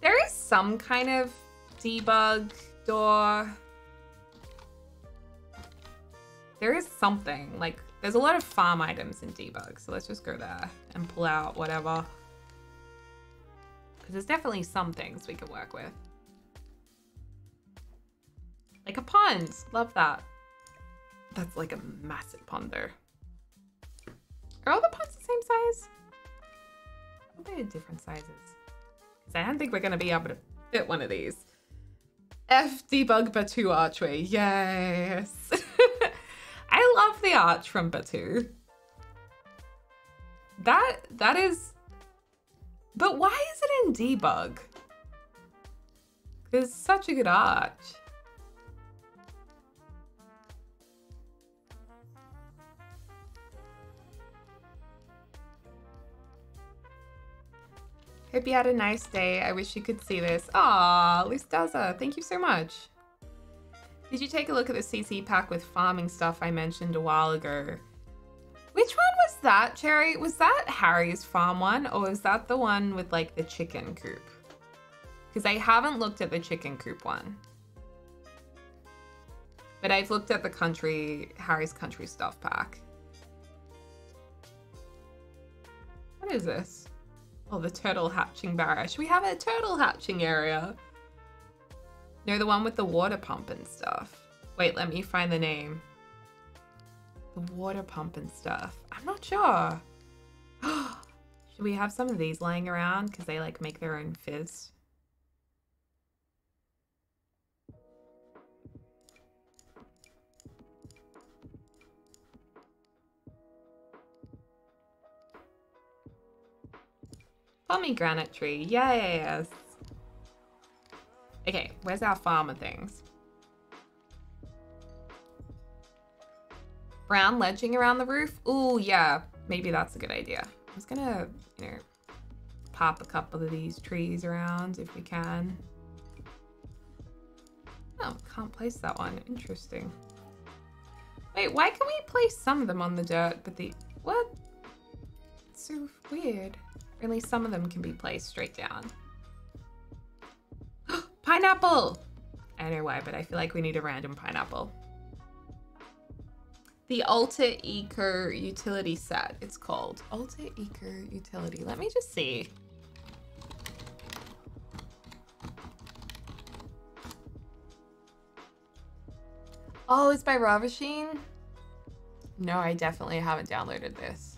There is some kind of debug door. There is something, like, there's a lot of farm items in debug, so let's just go there and pull out whatever. Because there's definitely some things we can work with. Like a pond, love that. That's like a massive pond there. Are all the ponds the same size? They're different sizes. Because I don't think we're going to be able to fit one of these. F debug Batuu archway. Yes. I love the arch from Batuu. That that is But why is it in debug? It's such a good arch. Hope you had a nice day. I wish you could see this. Ah, Lustaza, thank you so much. Did you take a look at the CC pack with farming stuff I mentioned a while ago? Which one was that, Cherry? Was that Harry's farm one, or was that the one with like the chicken coop? Because I haven't looked at the chicken coop one. But I've looked at the country, Harry's country stuff pack. What is this? Oh, the turtle hatching barrage. We have a turtle hatching area. No, the one with the water pump and stuff. Wait, let me find the name. The water pump and stuff. I'm not sure. Should we have some of these lying around? Because they like make their own fizz. Pomegranate tree. Yes. Okay, where's our farmer things? Brown ledging around the roof? Ooh, yeah. Maybe that's a good idea. I was gonna, you know, pop a couple of these trees around if we can. Oh, can't place that one. Interesting. Wait, why can we place some of them on the dirt, but the... What? It's so weird. Or at least some of them can be placed straight down. pineapple! I don't know why, but I feel like we need a random pineapple. The Alter Eco Utility Set, it's called. Alter Eco Utility. Let me just see. Oh, it's by Ravasheen? No, I definitely haven't downloaded this.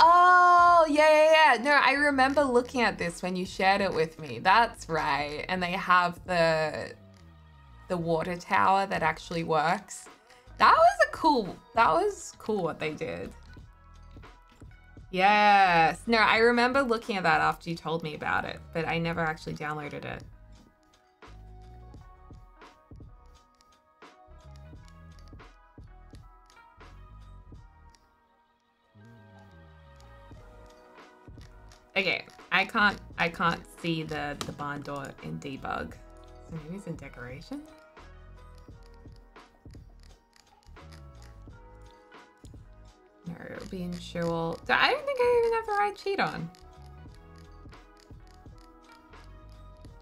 Oh, yeah, yeah, yeah. No, I remember looking at this when you shared it with me. That's right. And they have the the water tower that actually works. That was a cool, that was cool what they did. Yes. No, I remember looking at that after you told me about it, but I never actually downloaded it. Okay, I can't I can't see the the barn door in debug. So maybe it's in decoration. No, it'll be in. I don't think I even have the right cheat on.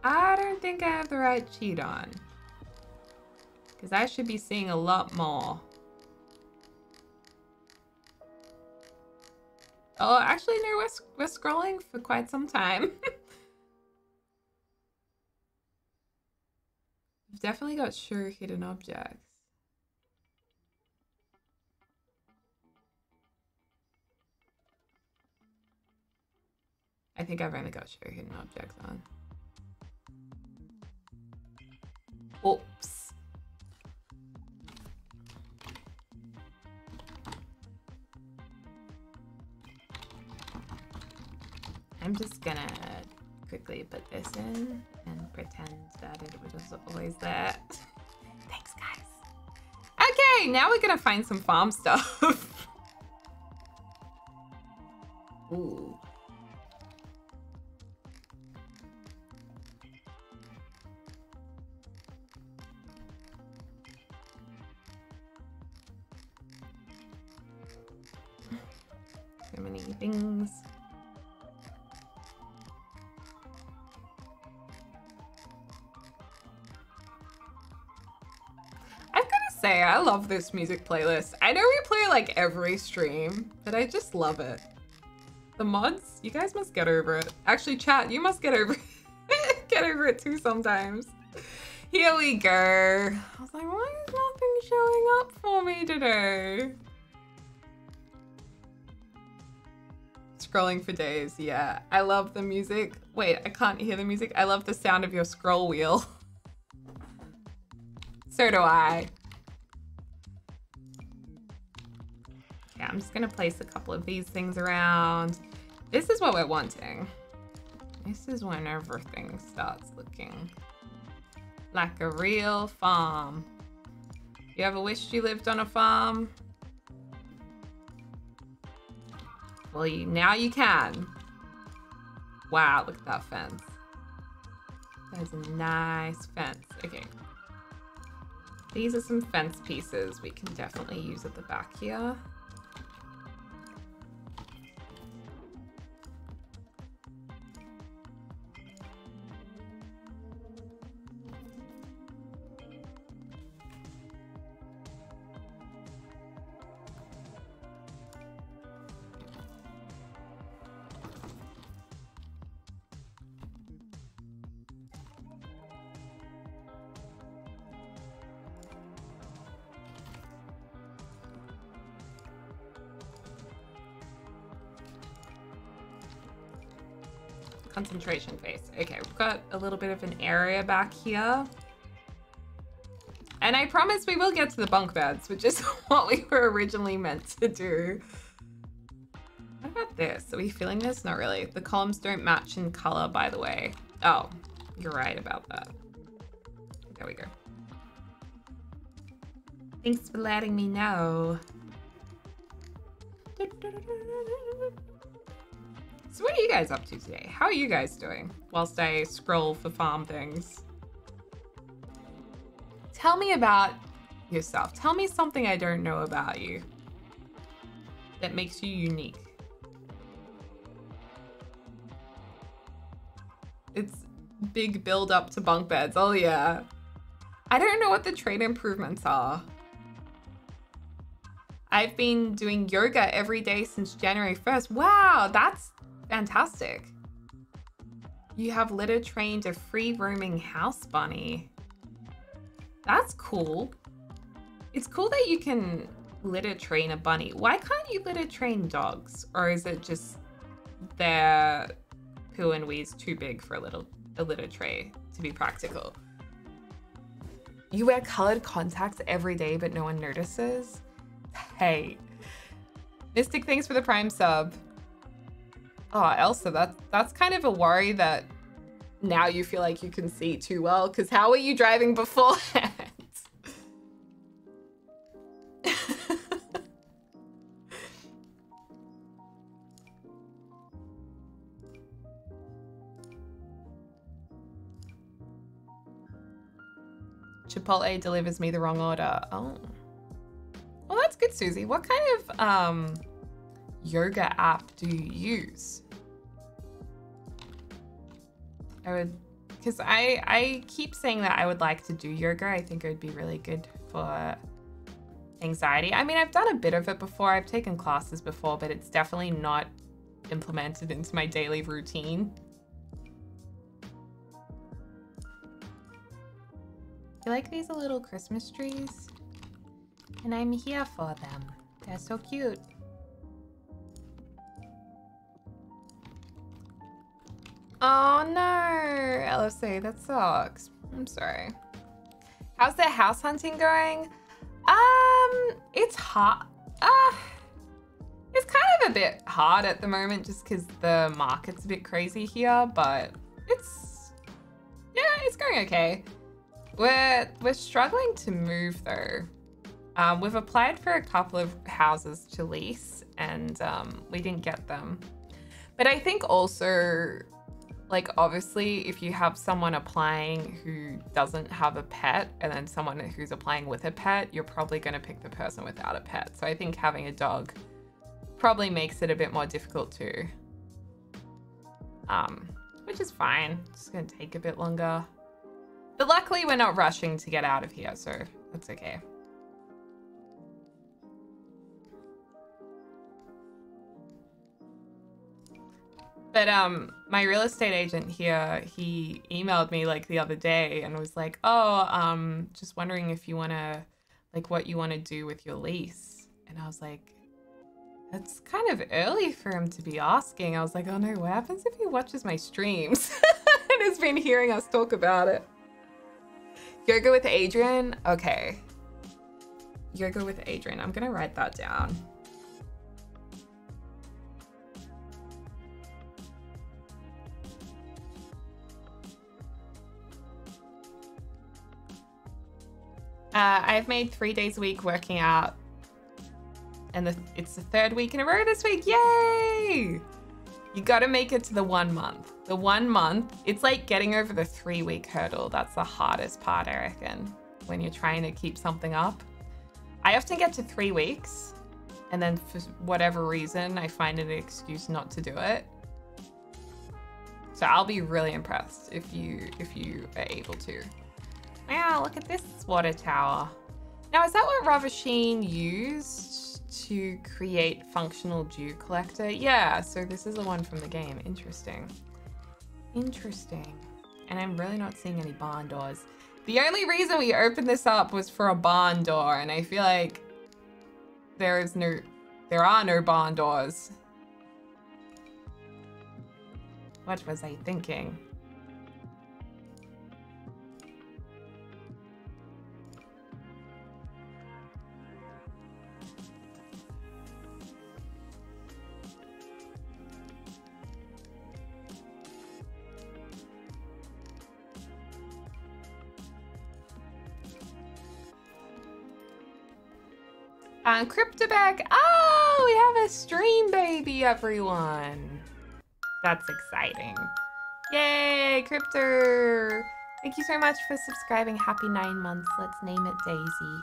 I don't think I have the right cheat on. Because I should be seeing a lot more. Oh, actually, no, we're, scrolling for quite some time. We've definitely got show hidden objects. I think I've only got show hidden objects on. Oops. I'm just gonna quickly put this in and pretend that it was always there. Thanks, guys. Okay, now we're gonna find some farm stuff. Ooh. So many things. Say, I love this music playlist. I know we play like every stream, but I just love it. The mods, you guys must get over it. Actually, chat, you must get over it. get over it too sometimes. Here we go. I was like, why is nothing showing up for me today? Scrolling for days, yeah. I love the music. Wait, I can't hear the music. I love the sound of your scroll wheel. so do I. I'm just gonna place a couple of these things around. This is what we're wanting. This is when everything starts looking like a real farm. You ever wished you lived on a farm? Well, you, now you can. Wow, look at that fence. That is a nice fence. Okay. These are some fence pieces we can definitely use at the back here. Phase. Okay, we've got a little bit of an area back here. And I promise we will get to the bunk beds, which is what we were originally meant to do. What about this? Are we feeling this? Not really. The columns don't match in color, by the way. Oh, you're right about that. There we go. Thanks for letting me know. So what are you guys up to today? How are you guys doing whilst I scroll for farm things? Tell me about yourself. Tell me something I don't know about you that makes you unique. It's big build up to bunk beds. Oh yeah. I don't know what the trade improvements are. I've been doing yoga every day since January 1st. Wow, that's Fantastic. You have litter trained a free roaming house bunny. That's cool. It's cool that you can litter train a bunny. Why can't you litter train dogs? Or is it just their poo and wee's too big for a little a litter tray to be practical? You wear colored contacts every day but no one notices? Hey. Mystic, thanks for the prime sub. Oh, Elsa, that's that's kind of a worry that now you feel like you can see too well. Because how were you driving beforehand? Chipotle delivers me the wrong order. Oh. Well, that's good, Susie. What kind of um yoga app do you use? I would because I I keep saying that I would like to do yoga. I think it would be really good for anxiety. I mean, I've done a bit of it before. I've taken classes before, but it's definitely not implemented into my daily routine. You like these little Christmas trees? And I'm here for them. They're so cute. Oh no, LFC, that sucks. I'm sorry. How's the house hunting going? Um, it's hard. Uh, it's kind of a bit hard at the moment just because the market's a bit crazy here, but it's, yeah, it's going okay. We're, we're struggling to move though. Um, we've applied for a couple of houses to lease and um, we didn't get them. But I think also like obviously if you have someone applying who doesn't have a pet and then someone who's applying with a pet you're probably going to pick the person without a pet. So i think having a dog probably makes it a bit more difficult too um which is fine. It's going to take a bit longer. But luckily we're not rushing to get out of here so that's okay But um, my real estate agent here, he emailed me like the other day and was like, "Oh, um, just wondering if you want to, like, what you want to do with your lease." And I was like, "That's kind of early for him to be asking." I was like, "Oh no, what happens if he watches my streams and has been hearing us talk about it?" Yoga with Adriene. Okay. Yoga with Adriene. I'm gonna write that down. Uh, I've made three days a week working out, and the, it's the third week in a row this week. Yay! You got to make it to the one month. The one month, it's like getting over the three week hurdle. That's the hardest part, I reckon, when you're trying to keep something up. I often get to three weeks, and then for whatever reason, I find an excuse not to do it. So I'll be really impressed if you if you are able to. Wow, look at this water tower. Now, is that what Ravasheen used to create functional dew collector? Yeah, so this is the one from the game. Interesting. Interesting. And I'm really not seeing any barn doors. The only reason we opened this up was for a barn door, and I feel like there is no, there are no barn doors. What was I thinking? On Cryptobag. Oh, we have a stream baby, everyone. That's exciting. Yay, Cryptor. Thank you so much for subscribing. Happy nine months. Let's name it Daisy.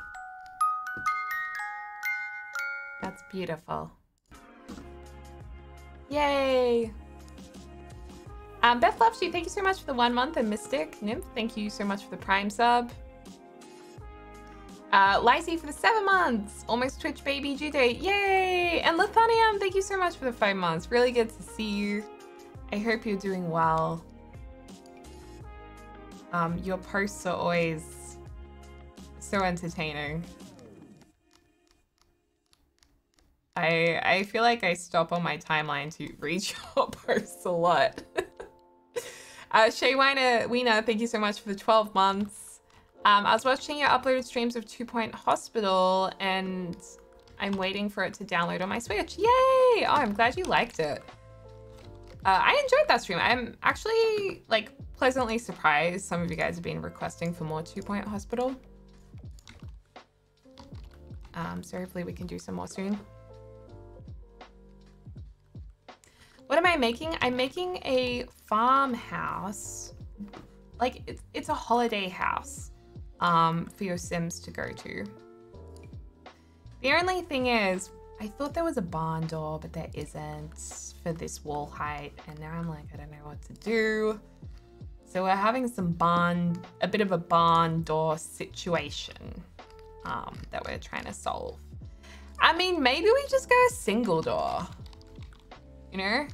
That's beautiful. Yay. Um, Beth loves you. Thank you so much for the one month. And Mystic Nymph, thank you so much for the Prime sub. Uh, for the seven months. Almost Twitch baby due date. Yay! And Lithanium, thank you so much for the five months. Really good to see you. I hope you're doing well. Um, your posts are always so entertaining. I I feel like I stop on my timeline to read your posts a lot. uh, Shay Weiner, Weena, thank you so much for the 12 months. Um, I was watching your uploaded streams of Two Point Hospital and I'm waiting for it to download on my Switch. Yay! Oh, I'm glad you liked it. Uh, I enjoyed that stream. I'm actually like pleasantly surprised some of you guys have been requesting for more Two Point Hospital. Um, so hopefully we can do some more soon. What am I making? I'm making a farmhouse. Like, it's, it's a holiday house um, for your Sims to go to. The only thing is, I thought there was a barn door, but there isn't for this wall height. And now I'm like, I don't know what to do. So we're having some barn, a bit of a barn door situation um, that we're trying to solve. I mean, maybe we just go a single door. You know?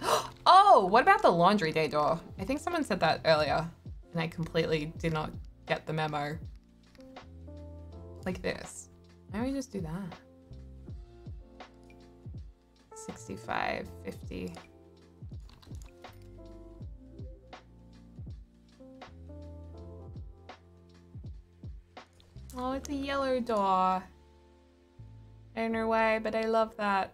Oh, what about the laundry day door? I think someone said that earlier and I completely did not get the memo. Like this. Why don't we just do that? 65, 50. Oh, it's a yellow door. I don't know why, but I love that.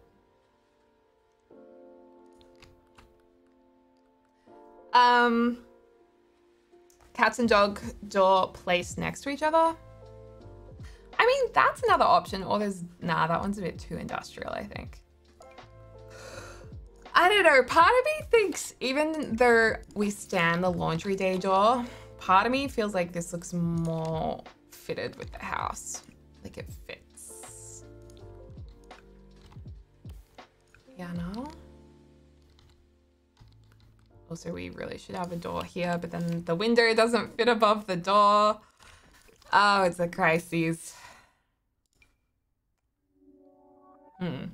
Um, cats and dog door placed next to each other. I mean, that's another option. Or there's, nah, that one's a bit too industrial, I think. I don't know. Part of me thinks even though we stand the laundry day door, part of me feels like this looks more fitted with the house. Like it fits. Yeah, no? Also, we really should have a door here, but then the window doesn't fit above the door. Oh, it's a crisis. Hmm.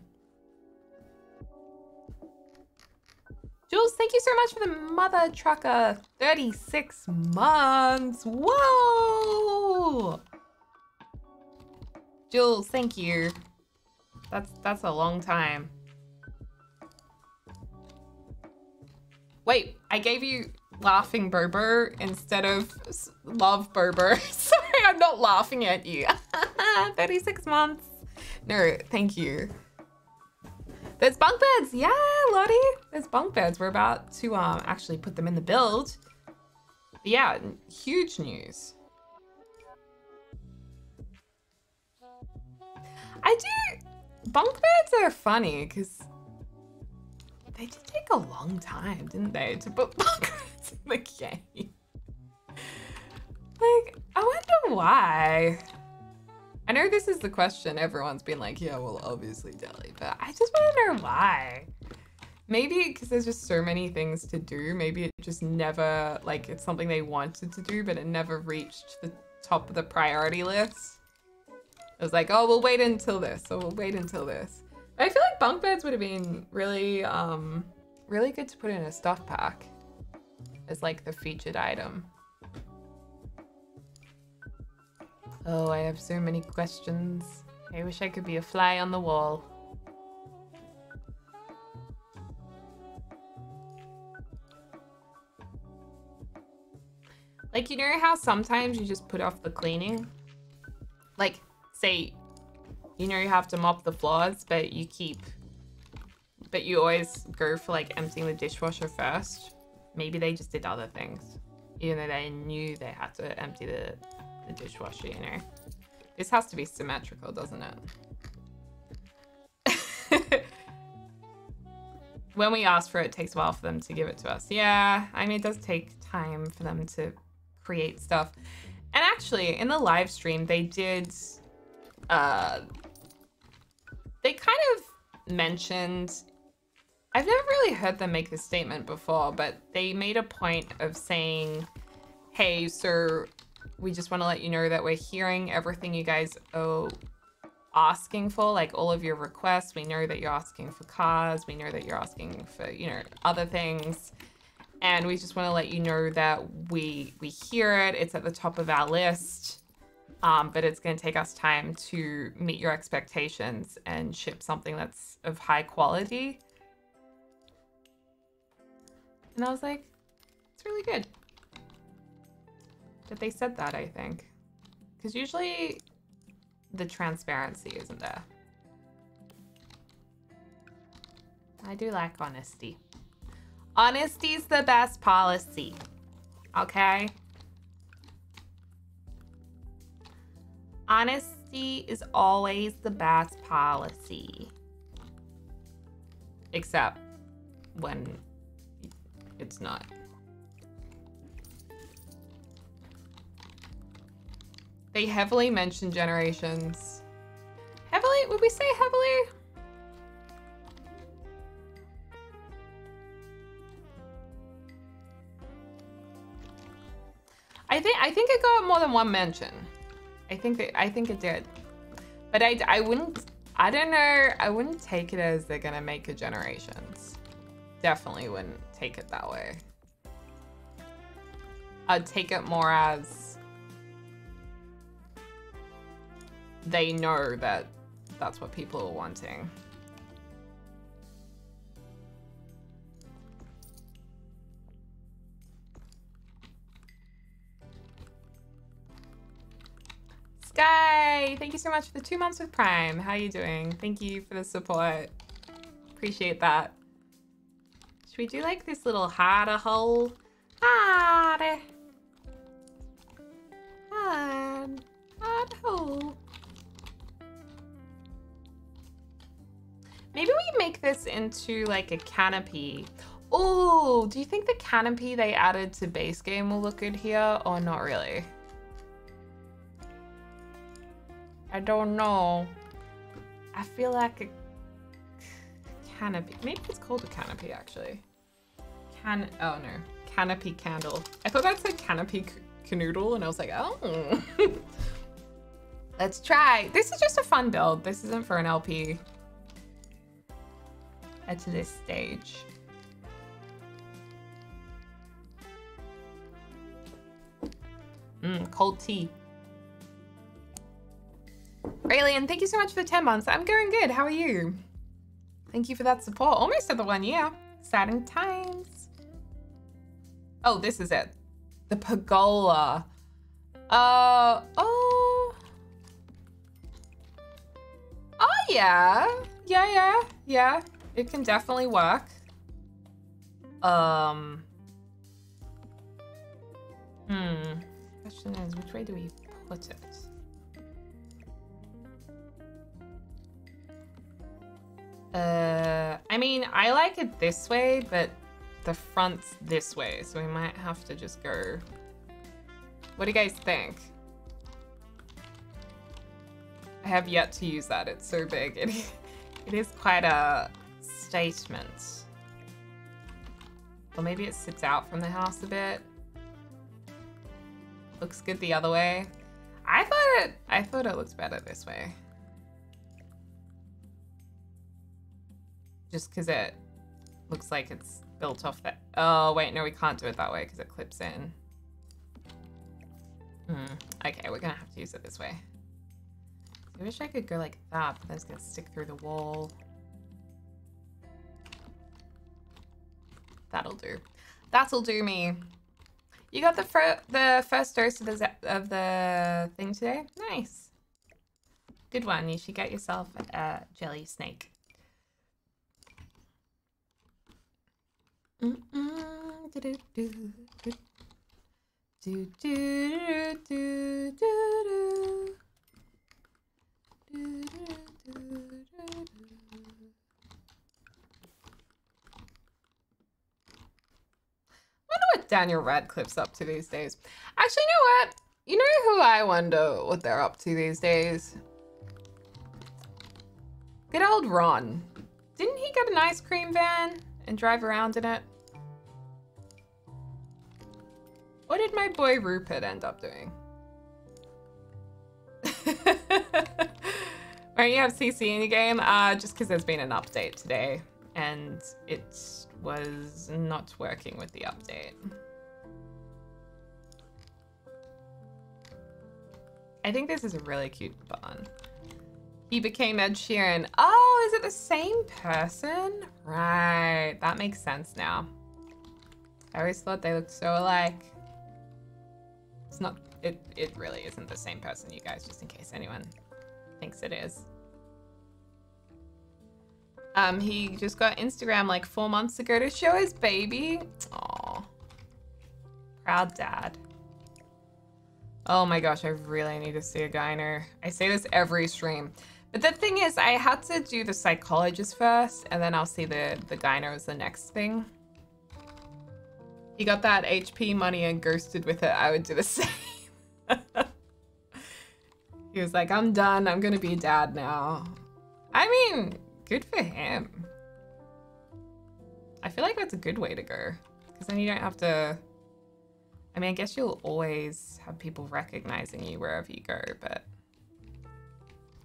Jules, thank you so much for the mother trucker. 36 months. Whoa! Jules, thank you. That's that's a long time. Wait, I gave you laughing Berber instead of love Berber. Sorry, I'm not laughing at you. 36 months. No, thank you. There's bunk beds. Yeah, Lottie. There's bunk beds. We're about to um actually put them in the build. But yeah, huge news. I do. Bunk beds are funny because they did take a long time, didn't they, to put bunk in the game. Like, I wonder why. I know this is the question everyone's been like, yeah, well, obviously Deli, but I just wonder why. Maybe because there's just so many things to do. Maybe it just never, like, it's something they wanted to do, but it never reached the top of the priority list. It was like, oh, we'll wait until this, so we'll wait until this. I feel like bunk beds would have been really, um, really good to put in a stuff pack as like the featured item. Oh, I have so many questions. I wish I could be a fly on the wall. Like, you know how sometimes you just put off the cleaning? Like, say, you know you have to mop the floors, but you keep... But you always go for, like, emptying the dishwasher first. Maybe they just did other things. Even though they knew they had to empty the the dishwasher, you know. This has to be symmetrical, doesn't it? when we ask for it, it takes a while for them to give it to us. Yeah, I mean, it does take time for them to create stuff. And actually, in the live stream, they did, uh, they kind of mentioned, I've never really heard them make this statement before, but they made a point of saying, hey, so we just want to let you know that we're hearing everything you guys are asking for, like all of your requests. We know that you're asking for cars. We know that you're asking for, you know, other things. And we just want to let you know that we we hear it. It's at the top of our list. Um, but it's going to take us time to meet your expectations and ship something that's of high quality. And I was like, it's really good that they said that, I think. Because usually the transparency isn't there. I do like honesty. Honesty's the best policy. Okay? Honesty is always the best policy. Except when it's not. They heavily mention generations. Heavily? Would we say heavily? I think I think it got more than one mention. I think I think it did, but I I wouldn't. I don't know. I wouldn't take it as they're gonna make a generations. Definitely wouldn't take it that way. I'd take it more as they know that that's what people are wanting. Sky, thank you so much for the two months with Prime. How are you doing? Thank you for the support. Appreciate that. Should we do like this little harder hole? Harder. Hard. Hard hole. Maybe we make this into like a canopy. Oh, do you think the canopy they added to base game will look good here or not really? I don't know. I feel like a canopy. Maybe it's called a canopy actually. Can oh no, canopy candle. I thought that said canopy canoodle, and I was like, oh. Let's try. This is just a fun build. This isn't for an LP. At this stage. Mmm, cold tea. Raelian, thank you so much for the 10 months. I'm going good. How are you? Thank you for that support. Almost at the one year. Exciting times. Oh, this is it. The pergola. Uh, oh. Oh, yeah. Yeah, yeah, yeah. It can definitely work. Um. Hmm. Question is, which way do we put it? Uh, I mean, I like it this way, but the front's this way, so we might have to just go. What do you guys think? I have yet to use that. It's so big. It, it is quite a statement. Or maybe it sits out from the house a bit. Looks good the other way. I thought it I thought it looked better this way. Just because it looks like it's built off that. Oh, wait, no, we can't do it that way because it clips in. Hmm. Okay, we're gonna have to use it this way. I wish I could go like that, but that's gonna stick through the wall. That'll do. That'll do me. You got the fir the first dose of the of the thing today. Nice. Good one. You should get yourself a jelly snake. Mm -mm, do -do -do, do. Do, do, do, do, do, do. Do, do, do, do. wonder what Daniel Radcliffe's up to these days. Actually, you know what? You know who I wonder what they're up to these days? Good old Ron. Didn't he get an ice cream van and drive around in it? What did my boy Rupert end up doing? Where you have CC in your game? Uh, just because there's been an update today and it was not working with the update. I think this is a really cute bun. He became Ed Sheeran. Oh, is it the same person? Right, that makes sense now. I always thought they looked so alike. It's not, it, it really isn't the same person, you guys, just in case anyone thinks it is. Um, he just got Instagram like four months ago to show his baby. Aw. Proud dad. Oh my gosh, I really need to see a gyno. I say this every stream. But the thing is, I had to do the psychologist first, and then I'll see the, the gyno as the next thing. He got that HP money and ghosted with it. I would do the same. he was like, I'm done. I'm going to be a dad now. I mean, Good for him. I feel like that's a good way to go. Because then you don't have to I mean, I guess you'll always have people recognizing you wherever you go, but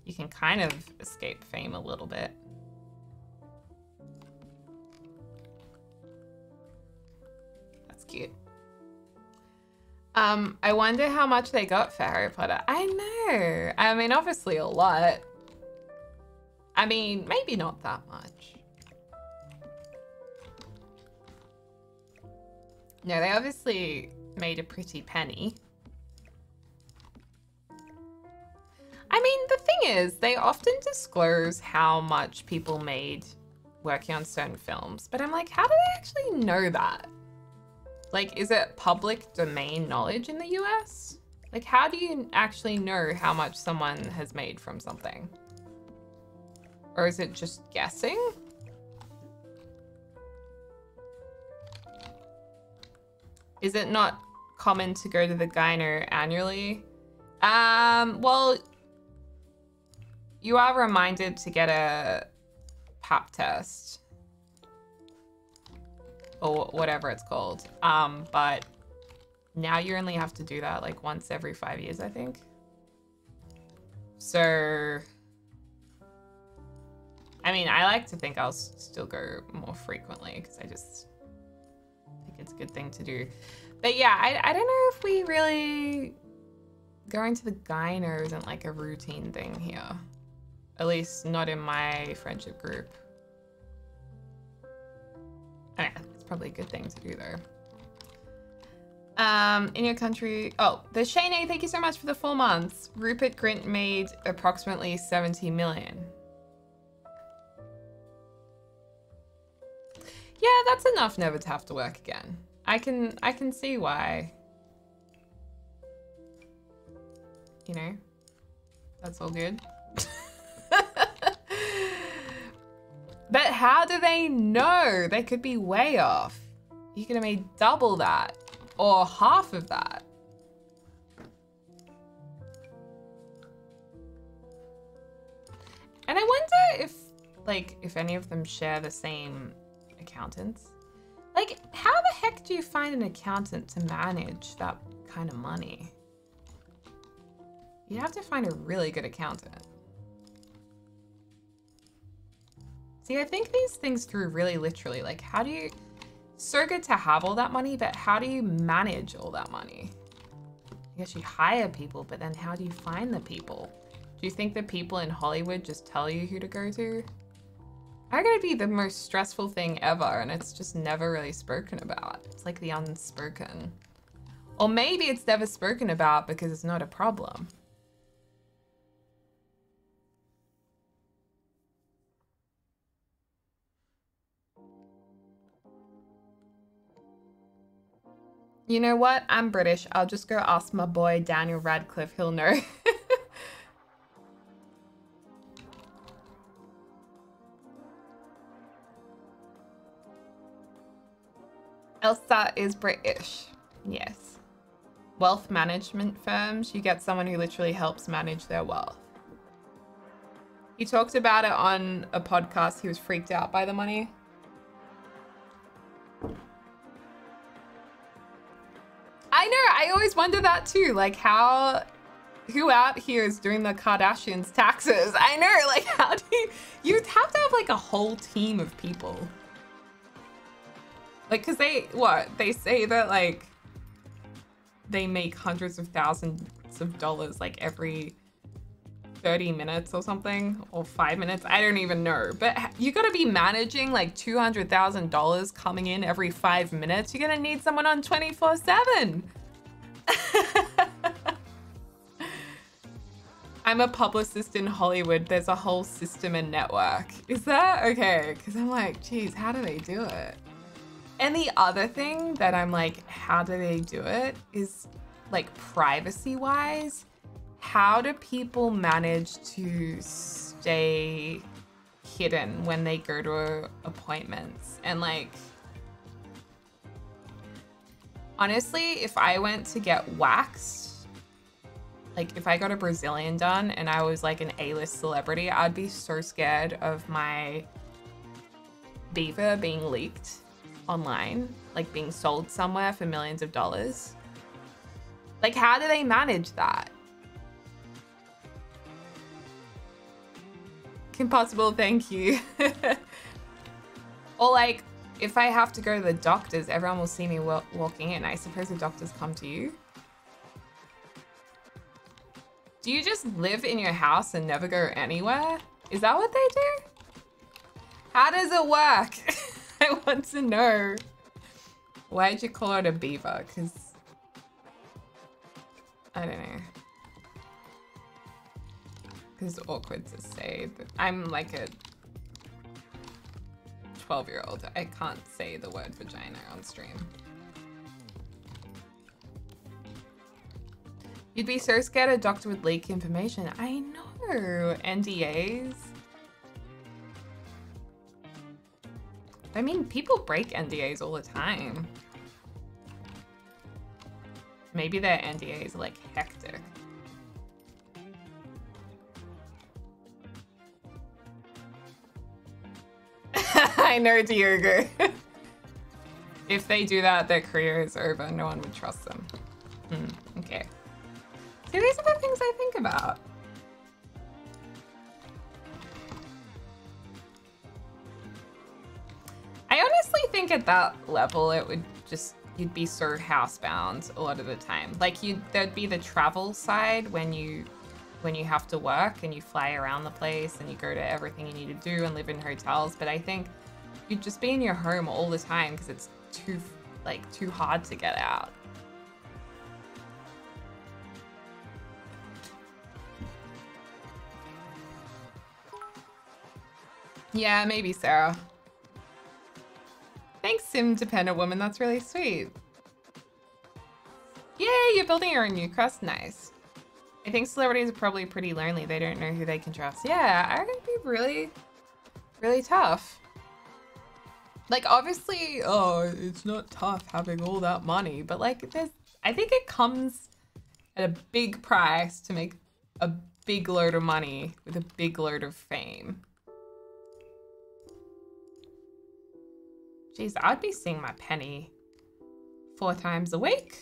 you can kind of escape fame a little bit. Cute. Um, I wonder how much they got for Harry Potter. I know. I mean, obviously a lot. I mean, maybe not that much. No, they obviously made a pretty penny. I mean, the thing is, they often disclose how much people made working on certain films, but I'm like, how do they actually know that? Like, is it public domain knowledge in the US? Like, how do you actually know how much someone has made from something? Or is it just guessing? Is it not common to go to the gyno annually? Um, well, you are reminded to get a pap test or whatever it's called. Um, but now you only have to do that like once every five years, I think. So, I mean, I like to think I'll still go more frequently because I just think it's a good thing to do. But yeah, I, I don't know if we really going to the gyno isn't like a routine thing here. At least not in my friendship group. It's probably a good thing to do though. Um, in your country, oh, the Shane, thank you so much for the four months. Rupert Grint made approximately 70 million. Yeah, that's enough never to have to work again. I can I can see why. You know, that's all good. but how do they know? They could be way off. You could have made double that or half of that. And I wonder if, like, if any of them share the same accountants. Like, how the heck do you find an accountant to manage that kind of money? You have to find a really good accountant. See, I think these things through really literally. Like, how do you... So good to have all that money, but how do you manage all that money? I guess you hire people, but then how do you find the people? Do you think the people in Hollywood just tell you who to go to? Are gonna be the most stressful thing ever, and it's just never really spoken about. It's like the unspoken. Or maybe it's never spoken about because it's not a problem. You know what? I'm British. I'll just go ask my boy Daniel Radcliffe. He'll know. Elsa is British. Yes. Wealth management firms, you get someone who literally helps manage their wealth. He talked about it on a podcast. He was freaked out by the money. I know. I always wonder that too. Like how who out here is doing the Kardashians taxes? I know. Like how do you you'd have to have like a whole team of people. Like cuz they what? They say that like they make hundreds of thousands of dollars like every 30 minutes or something or five minutes i don't even know. But you got to be managing like $200000 coming in every five minutes. You're gonna need someone on 24 7 i'm a publicist in hollywood. There's a whole system and network. Is that okay? Because i'm like geez how do they do it? And the other thing that i'm like how do they do it is like privacy wise how do people manage to stay hidden when they go to appointments and like honestly if i went to get waxed like if i got a brazilian done and i was like an a-list celebrity i'd be so scared of my beaver being leaked online like being sold somewhere for millions of dollars Like, how do they manage that? Impossible, thank you. or like, if I have to go to the doctors, everyone will see me walking in. I suppose the doctors come to you. Do you just live in your house and never go anywhere? Is that what they do? How does it work? I want to know. Why'd you call it a beaver? Because I don't know. Because awkward to say. I'm like a 12 year old. I can't say the word vagina on stream. You'd be so scared a doctor would leak information. I know. NDAs. I mean, people break NDAs all the time. Maybe their NDAs are like hectic. I know, Diogo. if they do that, their career is over. No one would trust them. Hmm, okay. See, these are the things I think about. I honestly think at that level, it would just you'd be so housebound a lot of the time. Like you, there'd be the travel side when you when you have to work and you fly around the place and you go to everything you need to do and live in hotels. But I think you'd just be in your home all the time because it's too like too hard to get out. Yeah, maybe Sarah. Thanks, Sim Dependent Woman. That's really sweet. Yay, you're building your own new crust. Nice. I think celebrities are probably pretty lonely. They don't know who they can trust. Yeah, I it'd be really, really tough. Like, obviously, oh, it's not tough having all that money, but like, there's, I think it comes at a big price to make a big load of money with a big load of fame. Jeez, I'd be seeing my penny four times a week.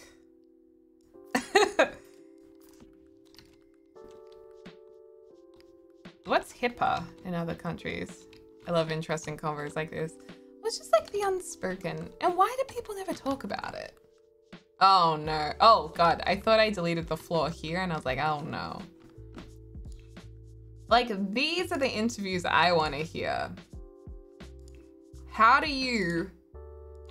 HIPAA in other countries? I love interesting convos like this. What's just like the unspoken? And why do people never talk about it? Oh no. Oh god, I thought I deleted the floor here and I was like, oh no. Like, these are the interviews I want to hear. How do you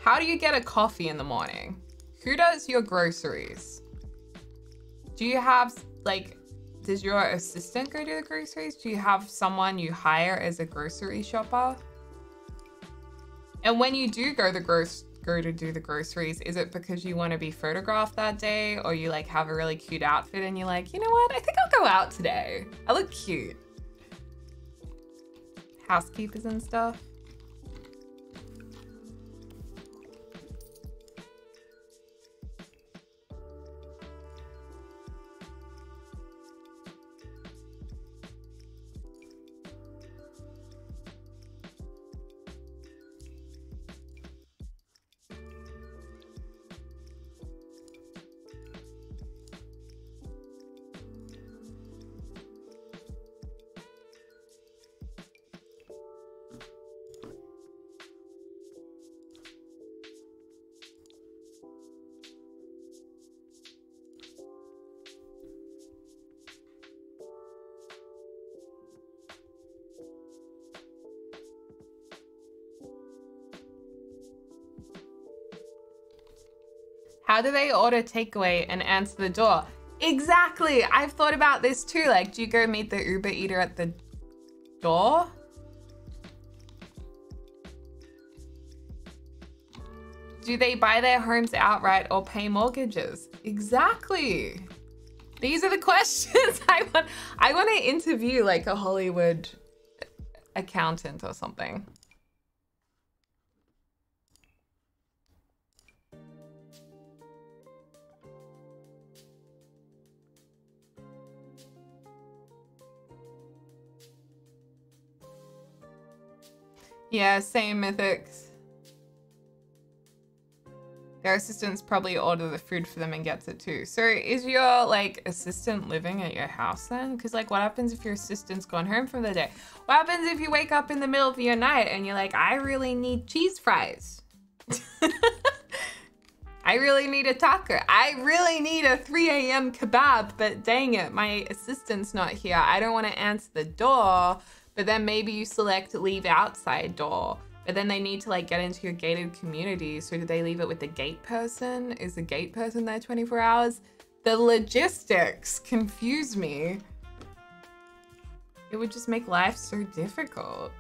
how do you get a coffee in the morning? Who does your groceries? Do you have like does your assistant go to the groceries? Do you have someone you hire as a grocery shopper? And when you do go the gross go to do the groceries, is it because you want to be photographed that day or you like have a really cute outfit and you're like, you know what? I think I'll go out today. I look cute. Housekeepers and stuff. How do they order takeaway and answer the door? Exactly. I've thought about this too. Like, do you go meet the Uber eater at the door? Do they buy their homes outright or pay mortgages? Exactly. These are the questions I want. I want to interview like a Hollywood accountant or something. Yeah, same mythics. Their assistants probably order the food for them and gets it too. So is your like assistant living at your house then? Because like what happens if your assistant's gone home from the day? What happens if you wake up in the middle of your night and you're like, I really need cheese fries? I really need a taco. I really need a 3 a.m. kebab, but dang it, my assistant's not here. I don't want to answer the door, but then maybe you select leave outside door. But then they need to like get into your gated community. So do they leave it with the gate person? Is the gate person there 24 hours? The logistics confuse me. It would just make life so difficult.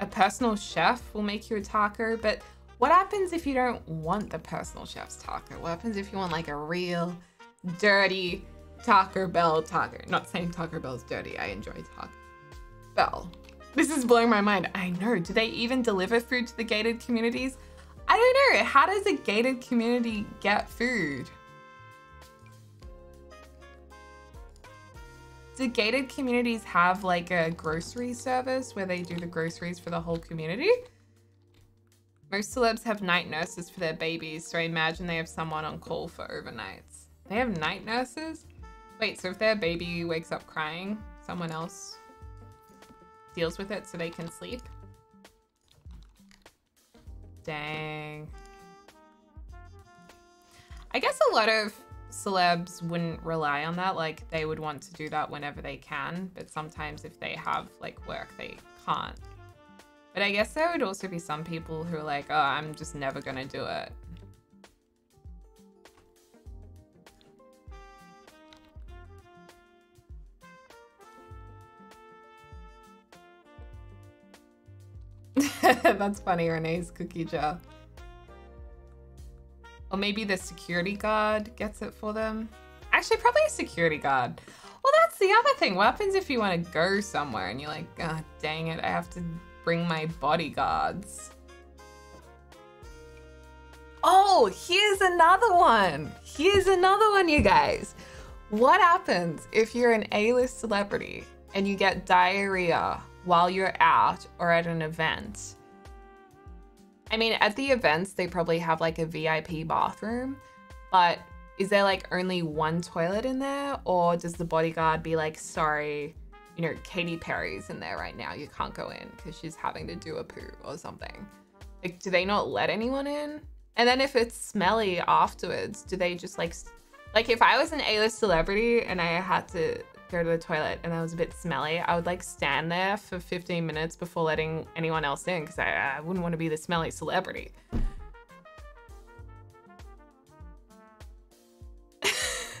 A personal chef will make you a taco, but what happens if you don't want the personal chef's taco? What happens if you want like a real dirty Taco Bell taco? Not saying Taco Bell's dirty. I enjoy Taco Bell. This is blowing my mind. I know. Do they even deliver food to the gated communities? I don't know. How does a gated community get food? do gated communities have like a grocery service where they do the groceries for the whole community? Most celebs have night nurses for their babies, so I imagine they have someone on call for overnights. They have night nurses? Wait, so if their baby wakes up crying, someone else deals with it so they can sleep? Dang. I guess a lot of celebs wouldn't rely on that. Like they would want to do that whenever they can, but sometimes if they have like work, they can't. But I guess there would also be some people who are like, oh, I'm just never gonna do it. That's funny, Renee's cookie jar. Or maybe the security guard gets it for them. Actually, probably a security guard. Well, that's the other thing. What happens if you want to go somewhere and you're like, oh, dang it, I have to bring my bodyguards. Oh, here's another one. Here's another one, you guys. What happens if you're an A-list celebrity and you get diarrhea while you're out or at an event? I mean, at the events, they probably have like a VIP bathroom, but is there like only one toilet in there? Or does the bodyguard be like, sorry, you know, Katy Perry's in there right now. You can't go in because she's having to do a poo or something. Like, do they not let anyone in? And then if it's smelly afterwards, do they just like, like if I was an A-list celebrity and I had to go to the toilet and I was a bit smelly, I would like stand there for 15 minutes before letting anyone else in because I, I wouldn't want to be the smelly celebrity.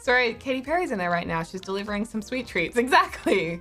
Sorry, Katy Perry's in there right now. She's delivering some sweet treats. Exactly.